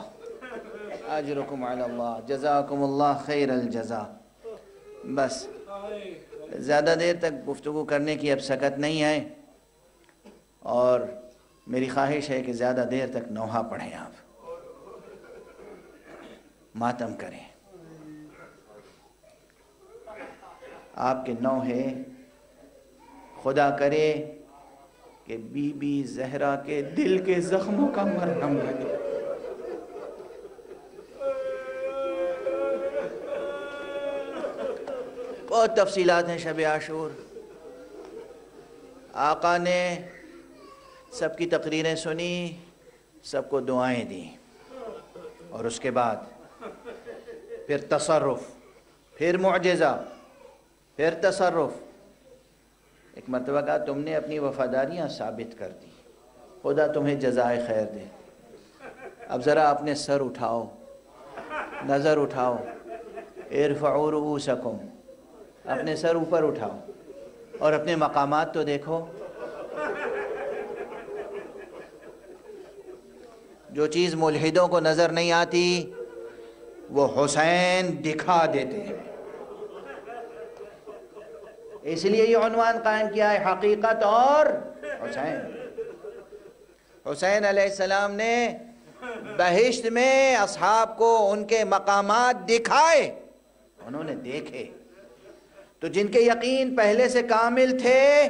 اجرکم علی اللہ۔ جزاکم اللہ خیر الجزا بس، زیادہ دیر تک گفتگو کرنے کی اب سکت نہیں ہے۔ اور میری خواہش ہے کہ زیادہ دیر تک نوحہ پڑھیں آپ۔ ماتم کریں۔ آپ کے نوحے خدا کرے کہ بی بی زہرا کے دل کے زخموں کا مرہم لگے۔ بہت تفصیلات ہیں شب عاشور۔ آقا نے سب کی تقریریں سنی، سب کو دعائیں دیں۔ اور اس کے بعد پھر تصرف، پھر معجزہ، پھر تصرف۔ ایک مرتبہ کہا، تم نے اپنی وفاداریاں ثابت کر دی۔ خدا تمہیں جزائے خیر دے۔ اب ذرا اپنے سر اٹھاؤ، نظر اٹھاؤ۔ ارفعوا رؤوسکم۔ اپنے سر اوپر اٹھاؤ۔ اور اپنے مقامات تو دیکھو۔ جو چیز ملحدوں کو نظر نہیں آتی وہ حسین دکھا دیتے ہیں۔ اس لیے یہ عنوان قائم کیا ہے، حقیقت اور حسین۔ حسین علیہ السلام نے بہشت میں اصحاب کو ان کے مقامات دکھائے، انہوں نے دیکھے۔ تو جن کے یقین پہلے سے کامل تھے،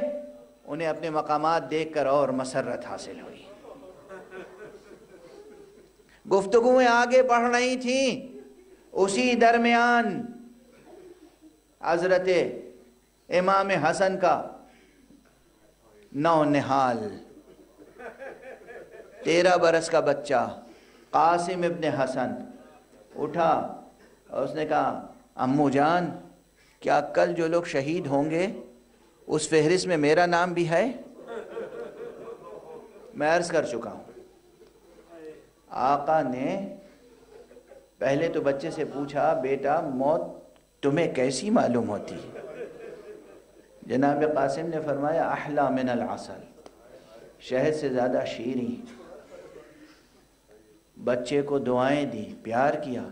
انہیں اپنے مقامات دیکھ کر اور مسرت حاصل ہوئی۔ گفتگویں آگے بڑھ رہی تھیں۔ اسی درمیان حضرت امام حسن کا نو نحال تیرہ برس کا بچہ قاسم ابن حسن اٹھا اور اس نے کہا، امو جان، کیا کل جو لوگ شہید ہوں گے، اس فہرست میں میرا نام بھی ہے؟ میں عرض کر چکا ہوں۔ آقا نے پہلے تو بچے سے پوچھا، بیٹا، موت تمہیں کیسی معلوم ہوتی؟ ہے جناب قاسم نے فرمایا احلا من العسل. شہد سے زیادہ شیریں بچے کو دعائیں دی، پیار کیا،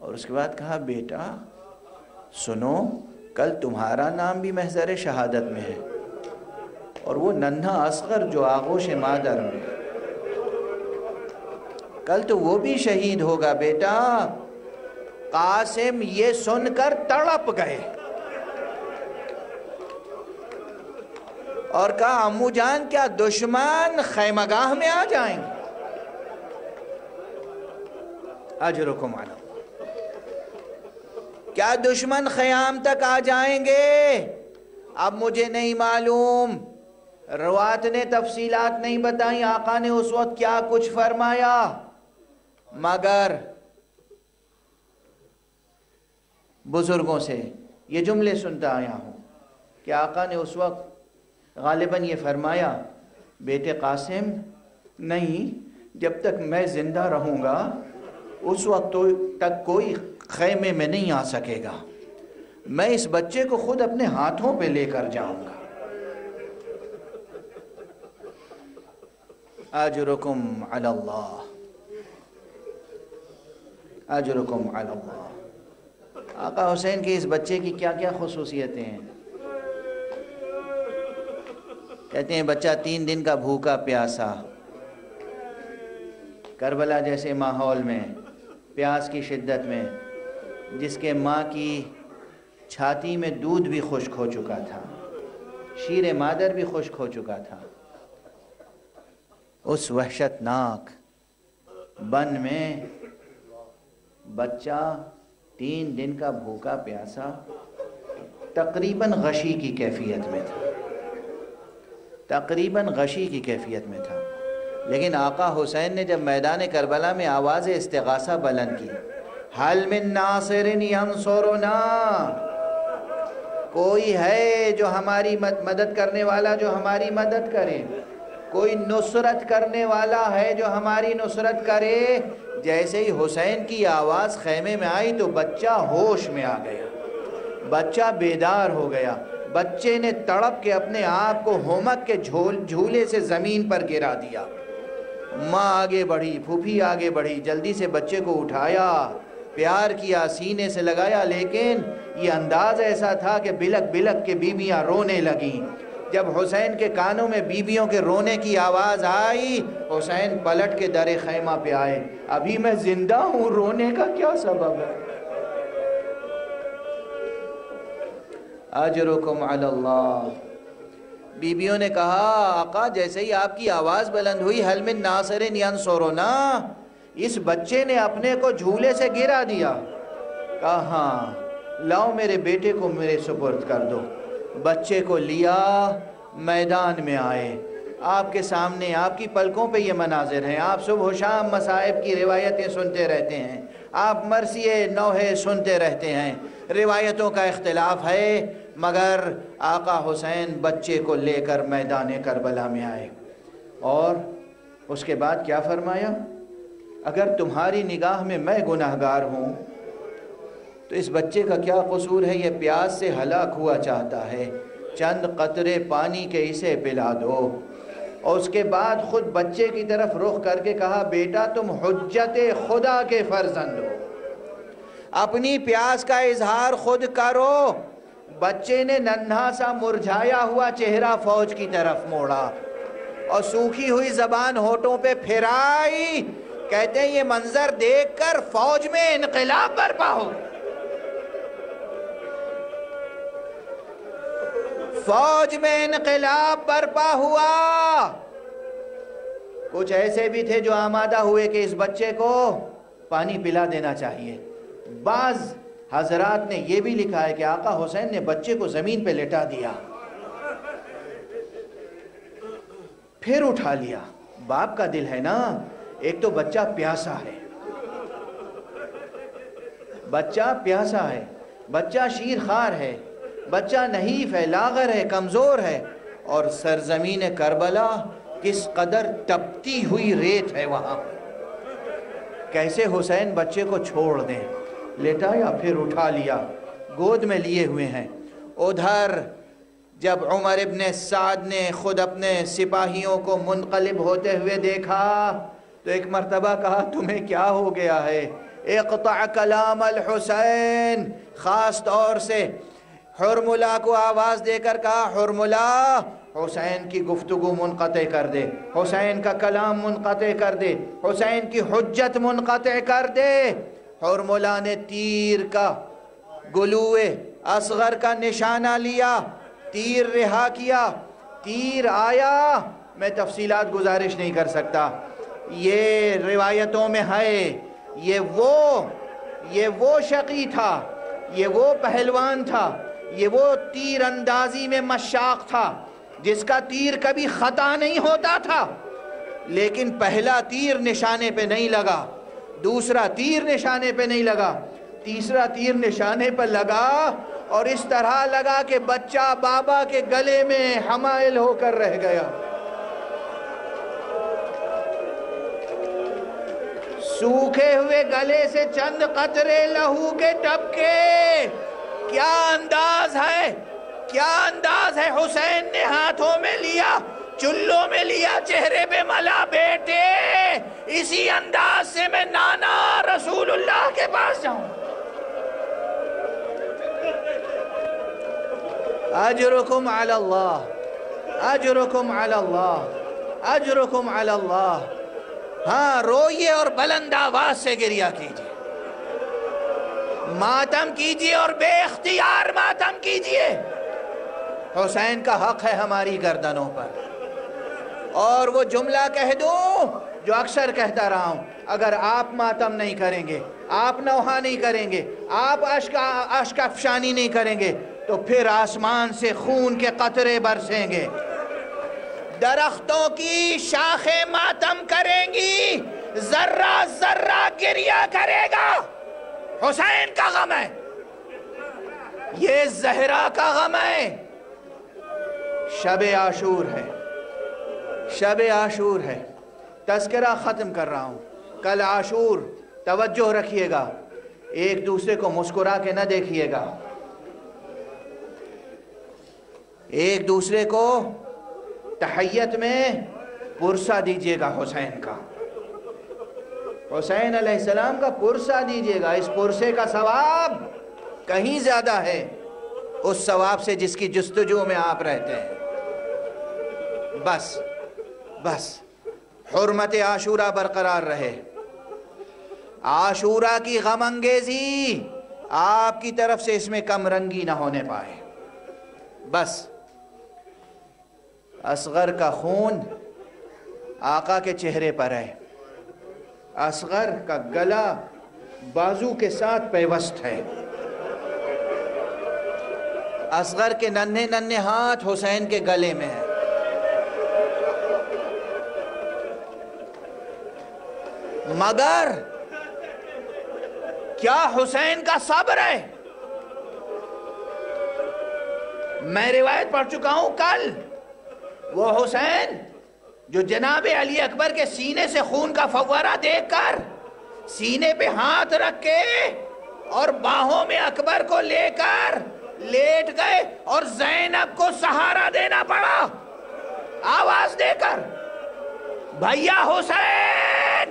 اور اس کے بعد کہا، بیٹا، سنو، کل تمہارا نام بھی محضر شہادت میں ہے، اور وہ ننھا اصغر جو آغوش مادر میں کل تو وہ بھی شہید ہوگا بیٹا۔ قاسم یہ سن کر تڑپ گئے۔ اور کہا، امو جان، کیا دشمن خیمگاہ میں آ جائیں؟ گے اجرکم علی کیا دشمن خیام تک آ جائیں گے؟ اب مجھے نہیں معلوم۔ روات نے تفصیلات نہیں بتائیں۔ آقا نے اس وقت کیا کچھ فرمایا؟ مگر بزرگوں سے یہ جملے سنتا آیا ہوں کہ آقا نے اس وقت غالباً یہ فرمایا، بیٹے قاسم، نہیں، جب تک میں زندہ رہوں گا، اس وقت تک کوئی خیمے میں نہیں آ سکے گا۔ میں اس بچے کو خود اپنے ہاتھوں پہ لے کر جاؤں گا۔ اجرکم علی اللہ۔ اجرکم علی اللہ۔ آقا حسین کی اس بچے کی کیا کیا خصوصیتیں ہیں؟ کہتے ہیں، بچہ تین دن کا بھوکا پیاسا۔ کربلا جیسے ماحول میں، پیاس کی شدت میں، جس کے ماں کی چھاتی میں دودھ بھی خشک ہو چکا تھا۔ شیر مادر بھی خشک ہو چکا تھا۔ اس وحشت ناک بن میں بچہ تین دن کا بھوکا پیاسا تقریباً غشی کی کیفیت میں تھا۔ تقریباً غشی کی کیفیت میں تھا۔ لیکن آقا حسین نے جب میدان کربلا میں آواز استغاثہ بلند کی، حل من ناصر ینصرنا کوئی ہے جو ہماری مدد کرنے والا، جو ہماری مدد کرے۔ کوئی نصرت کرنے والا ہے جو ہماری نصرت کرے؟ جیسے ہی حسین کی آواز خیمے میں آئی تو بچہ ہوش میں آ گیا۔ بچہ بیدار ہو گیا۔ بچے نے تڑپ کے اپنے آپ کو ہومک کے جھولے سے زمین پر گرا دیا۔ ماں آگے بڑھی، پھوپھی آگے بڑھی، جلدی سے بچے کو اٹھایا، پیار کیا، سینے سے لگایا، لیکن یہ انداز ایسا تھا کہ بلک بلک کے بیویاں رونے لگیں۔ جب حسین کے کانوں میں بیویوں کے رونے کی آواز آئی، حسین پلٹ کے در خیمہ پہ آئے۔ ابھی میں زندہ ہوں، رونے کا کیا سبب ہے؟ اجرکم علی اللہ۔ بیبیوں نے کہا، آقا، جیسے ہی آپ کی آواز بلند ہوئی حل من ناصر ینصرنا، اس بچے نے اپنے کو جھولے سے گرا دیا۔ کہا ہاں لاؤ میرے بیٹے کو میرے سپرد کر دو۔ بچے کو لیا، میدان میں آئے۔ آپ کے سامنے آپ کی پلکوں پہ یہ مناظر ہیں۔ آپ صبح و شام مصائب کی روایتیں سنتے رہتے ہیں۔ آپ مرثی نوحے سنتے رہتے ہیں۔ روایتوں کا اختلاف ہے، مگر آقا حسین بچے کو لے کر میدان کربلا میں آئے۔ اور اس کے بعد کیا فرمایا؟ اگر تمہاری نگاہ میں میں گناہ گار ہوں تو اس بچے کا کیا قصور ہے؟ یہ پیاس سے ہلاک ہوا چاہتا ہے۔ چند قطرے پانی کے اسے پلا دو۔ اور اس کے بعد خود بچے کی طرف رخ کر کے کہا، بیٹا، تم حجت خدا کے فرزند ہو۔ اپنی پیاس کا اظہار خود کرو۔ بچے نے ننھا سا مرجھایا ہوا چہرہ فوج کی طرف موڑا۔ اور سوکھی ہوئی زبان ہوٹوں پہ پھرائی کہتے ہیں، یہ منظر دیکھ کر فوج میں انقلاب برپا ہو۔ فوج میں انقلاب برپا ہوا۔ کچھ ایسے بھی تھے جو آمادہ ہوئے کہ اس بچے کو پانی پلا دینا چاہیے۔ بعض حضرات نے یہ بھی لکھا ہے کہ آقا حسین نے بچے کو زمین پہ لٹا دیا۔ پھر اٹھا لیا۔ باپ کا دل ہے نا، ایک تو بچہ پیاسا ہے۔ بچہ پیاسا ہے۔ بچہ شیر خار ہے۔ بچہ نحیف ہے لاغر ہے، کمزور ہے۔ اور سرزمین کربلا کس قدر تپتی ہوئی ریت ہے وہاں۔ کیسے حسین بچے کو چھوڑ دیں۔ لٹایا، پھر اٹھا لیا۔ گود میں لیے ہوئے ہیں۔ ادھر جب عمر ابن سعد نے خود اپنے سپاہیوں کو منقلب ہوتے ہوئے دیکھا، تو ایک مرتبہ کہا، تمہیں کیا ہو گیا ہے؟ اقطع کلام الحسین، خاص طور سے حرملہ کو آواز دے کر کہا، حرملہ، حسین کی گفتگو منقطع کر دے، حسین کا کلام منقطع کر دے، حسین کی حجت منقطع کر دے۔ حرملہ نے تیر کا گلوے اصغر کا نشانہ لیا، تیر رہا کیا، تیر آیا۔ میں تفصیلات گزارش نہیں کر سکتا۔ یہ روایتوں میں ہے، یہ وہ یہ وہ شقی تھا، یہ وہ پہلوان تھا۔ یہ وہ تیر اندازی میں مشاق تھا جس کا تیر کبھی خطا نہیں ہوتا تھا، لیکن پہلا تیر نشانے پہ نہیں لگا، دوسرا تیر نشانے پہ نہیں لگا، تیسرا تیر نشانے پر لگا اور اس طرح لگا کہ بچہ بابا کے گلے میں حمائل ہو کر رہ گیا۔ سوکھے ہوئے گلے سے چند قطرے لہو کے ٹپکے کیا انداز ہے؟ کیا انداز ہے؟ حسین نے ہاتھوں میں لیا، چلوں میں لیا، چہرے پہ ملا، بیٹے! اسی انداز سے میں نانا رسول اللہ کے پاس جاؤں۔ اجرکم علی اللہ، اجرکم علی اللہ، اجرکم علی اللہ۔ ہاں روئیے اور بلند آواز سے گریا کیجیے ماتم کیجیے اور بے اختیار ماتم کیجیے۔ حسین کا حق ہے ہماری گردنوں پر۔ اور وہ جملہ کہہ دوں جو اکثر کہتا رہا ہوں۔ اگر آپ ماتم نہیں کریں گے، آپ نوحہ نہیں کریں گے، آپ اشک افشانی نہیں کریں گے، تو پھر آسمان سے خون کے قطرے برسیں گے۔ درختوں کی شاخیں ماتم کریں گی، ذرہ ذرہ گریا کرے گا۔ حسین کا غم ہے۔ یہ زہرہ کا غم ہے۔ شب عاشور ہے۔ شب عاشور ہے۔ تذکرہ ختم کر رہا ہوں۔ کل عاشور، توجہ رکھیے گا۔ ایک دوسرے کو مسکرا کے نہ دیکھیے گا۔ ایک دوسرے کو تحیت میں پرسہ دیجیے گا حسین کا۔ حسین علیہ السلام کا پرسہ دیجیے گا۔ اس پرسے کا ثواب کہیں زیادہ ہے؟ اس ثواب سے جس کی جستجو میں آپ رہتے ہیں۔ بس بس۔ حرمت عاشورہ برقرار رہے۔ عاشورہ کی غم انگیزی آپ کی طرف سے اس میں کم رنگی نہ ہونے پائے۔ بس۔ اصغر کا خون آقا کے چہرے پر ہے۔ اصغر کا گلا بازو کے ساتھ پیوست ہے۔ اصغر کے ننھے ننھے ہاتھ حسین کے گلے میں ہے مگر کیا حسین کا صبر ہے؟ میں روایت پڑھ چکا ہوں، کل وہ حسین جو جناب علی اکبر کے سینے سے خون کا فوارہ دیکھ کر سینے پہ ہاتھ رکھ کے اور باہوں میں اکبر کو لے کر لیٹ گئے اور زینب کو سہارا دینا پڑا۔ آواز دے کر۔ بھیا حسین۔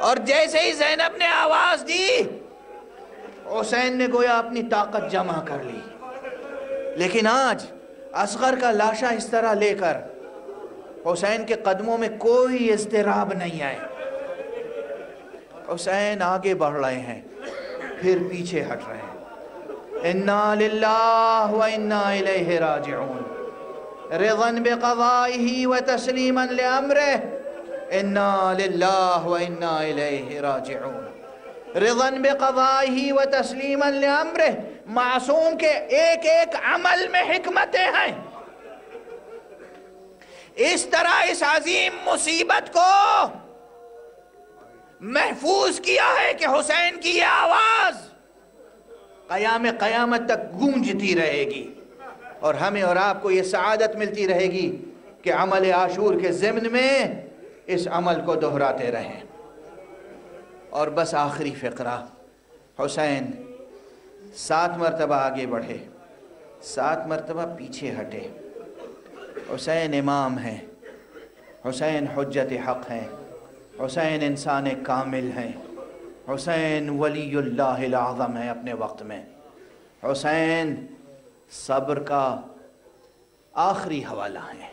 اور جیسے ہی زینب نے آواز دی، حسین نے گویا اپنی طاقت جمع کر لی۔ لیکن آج اصغر کا لاشا اس طرح لے کر حسین کے قدموں میں کوئی اضطراب نہیں آئے۔ حسین آگے بڑھ رہے ہیں، پھر پیچھے ہٹ رہے ہیں۔ انا للہ و انا الیہ راجعون۔ رضن بقضائه و تسلیما لامرہ انا للہ و انا الیہ راجعون۔ رضن بقضائه و تسلیما لامرہ معصوم کے ایک ایک عمل میں حکمتیں ہیں. اس طرح اس عظیم مصیبت کو محفوظ کیا ہے کہ حسین کی یہ آواز قیام قیامت تک گونجتی رہے گی اور ہمیں اور آپ کو یہ سعادت ملتی رہے گی کہ عمل عاشور کے ضمن میں اس عمل کو دہراتے رہیں۔ اور بس آخری فقرہ۔ حسین، سات مرتبہ آگے بڑھے۔ سات مرتبہ پیچھے ہٹے۔ حسین امام ہے حسین حجت حق ہیں۔ حسین انسان کامل ہیں۔ حسین ولی اللہ العظم ہے اپنے وقت میں۔ حسین صبر کا آخری حوالہ ہیں۔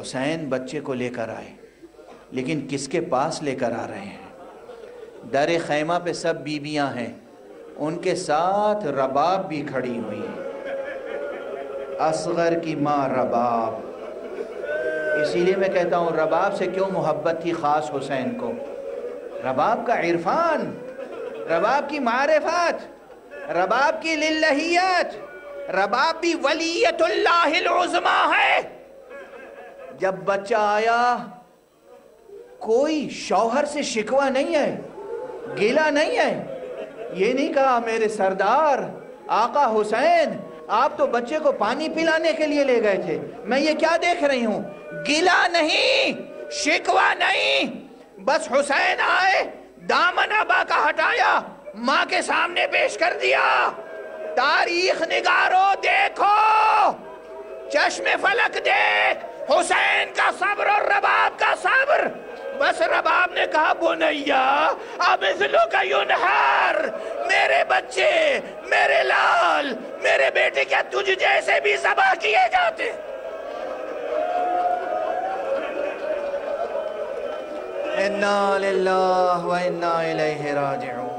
حسین بچے کو لے کر آئے۔ لیکن کس کے پاس لے کر آ رہے ہیں؟ در خیمہ پہ سب بیویاں ہیں۔ ان کے ساتھ رباب بھی کھڑی ہوئی اصغر کی ماں رباب۔ اسی لیے میں کہتا ہوں، رباب سے کیوں محبت تھی خاص حسین کو؟ رباب کا عرفان، رباب کی معرفت، رباب کی للہیت، رباب بھی ولیت اللہ العظمہ ہے۔ جب بچہ آیا، کوئی شوہر سے شکوہ نہیں ہے۔ گیلا نہیں ہے۔ یہ نہیں کہا میرے سردار، آقا حسین، آپ تو بچے کو پانی پلانے کے لیے لے گئے تھے۔ میں یہ کیا دیکھ رہی ہوں؟ گلا نہیں، شکوہ نہیں۔ بس حسین آئے، دامن ابا کا ہٹایا، ماں کے سامنے پیش کر دیا۔ تاریخ نگارو دیکھو۔ چشم فلک دیکھ، حسین کا صبر اور رباب کا صبر۔ بس رباب نے کہا بونیا اب ازلو کا یونہار میرے بچے، میرے لال، میرے بیٹے کیا تجھ جیسے بھی زبا کیے جاتے؟ انا للہ و انا الیہ راجعون۔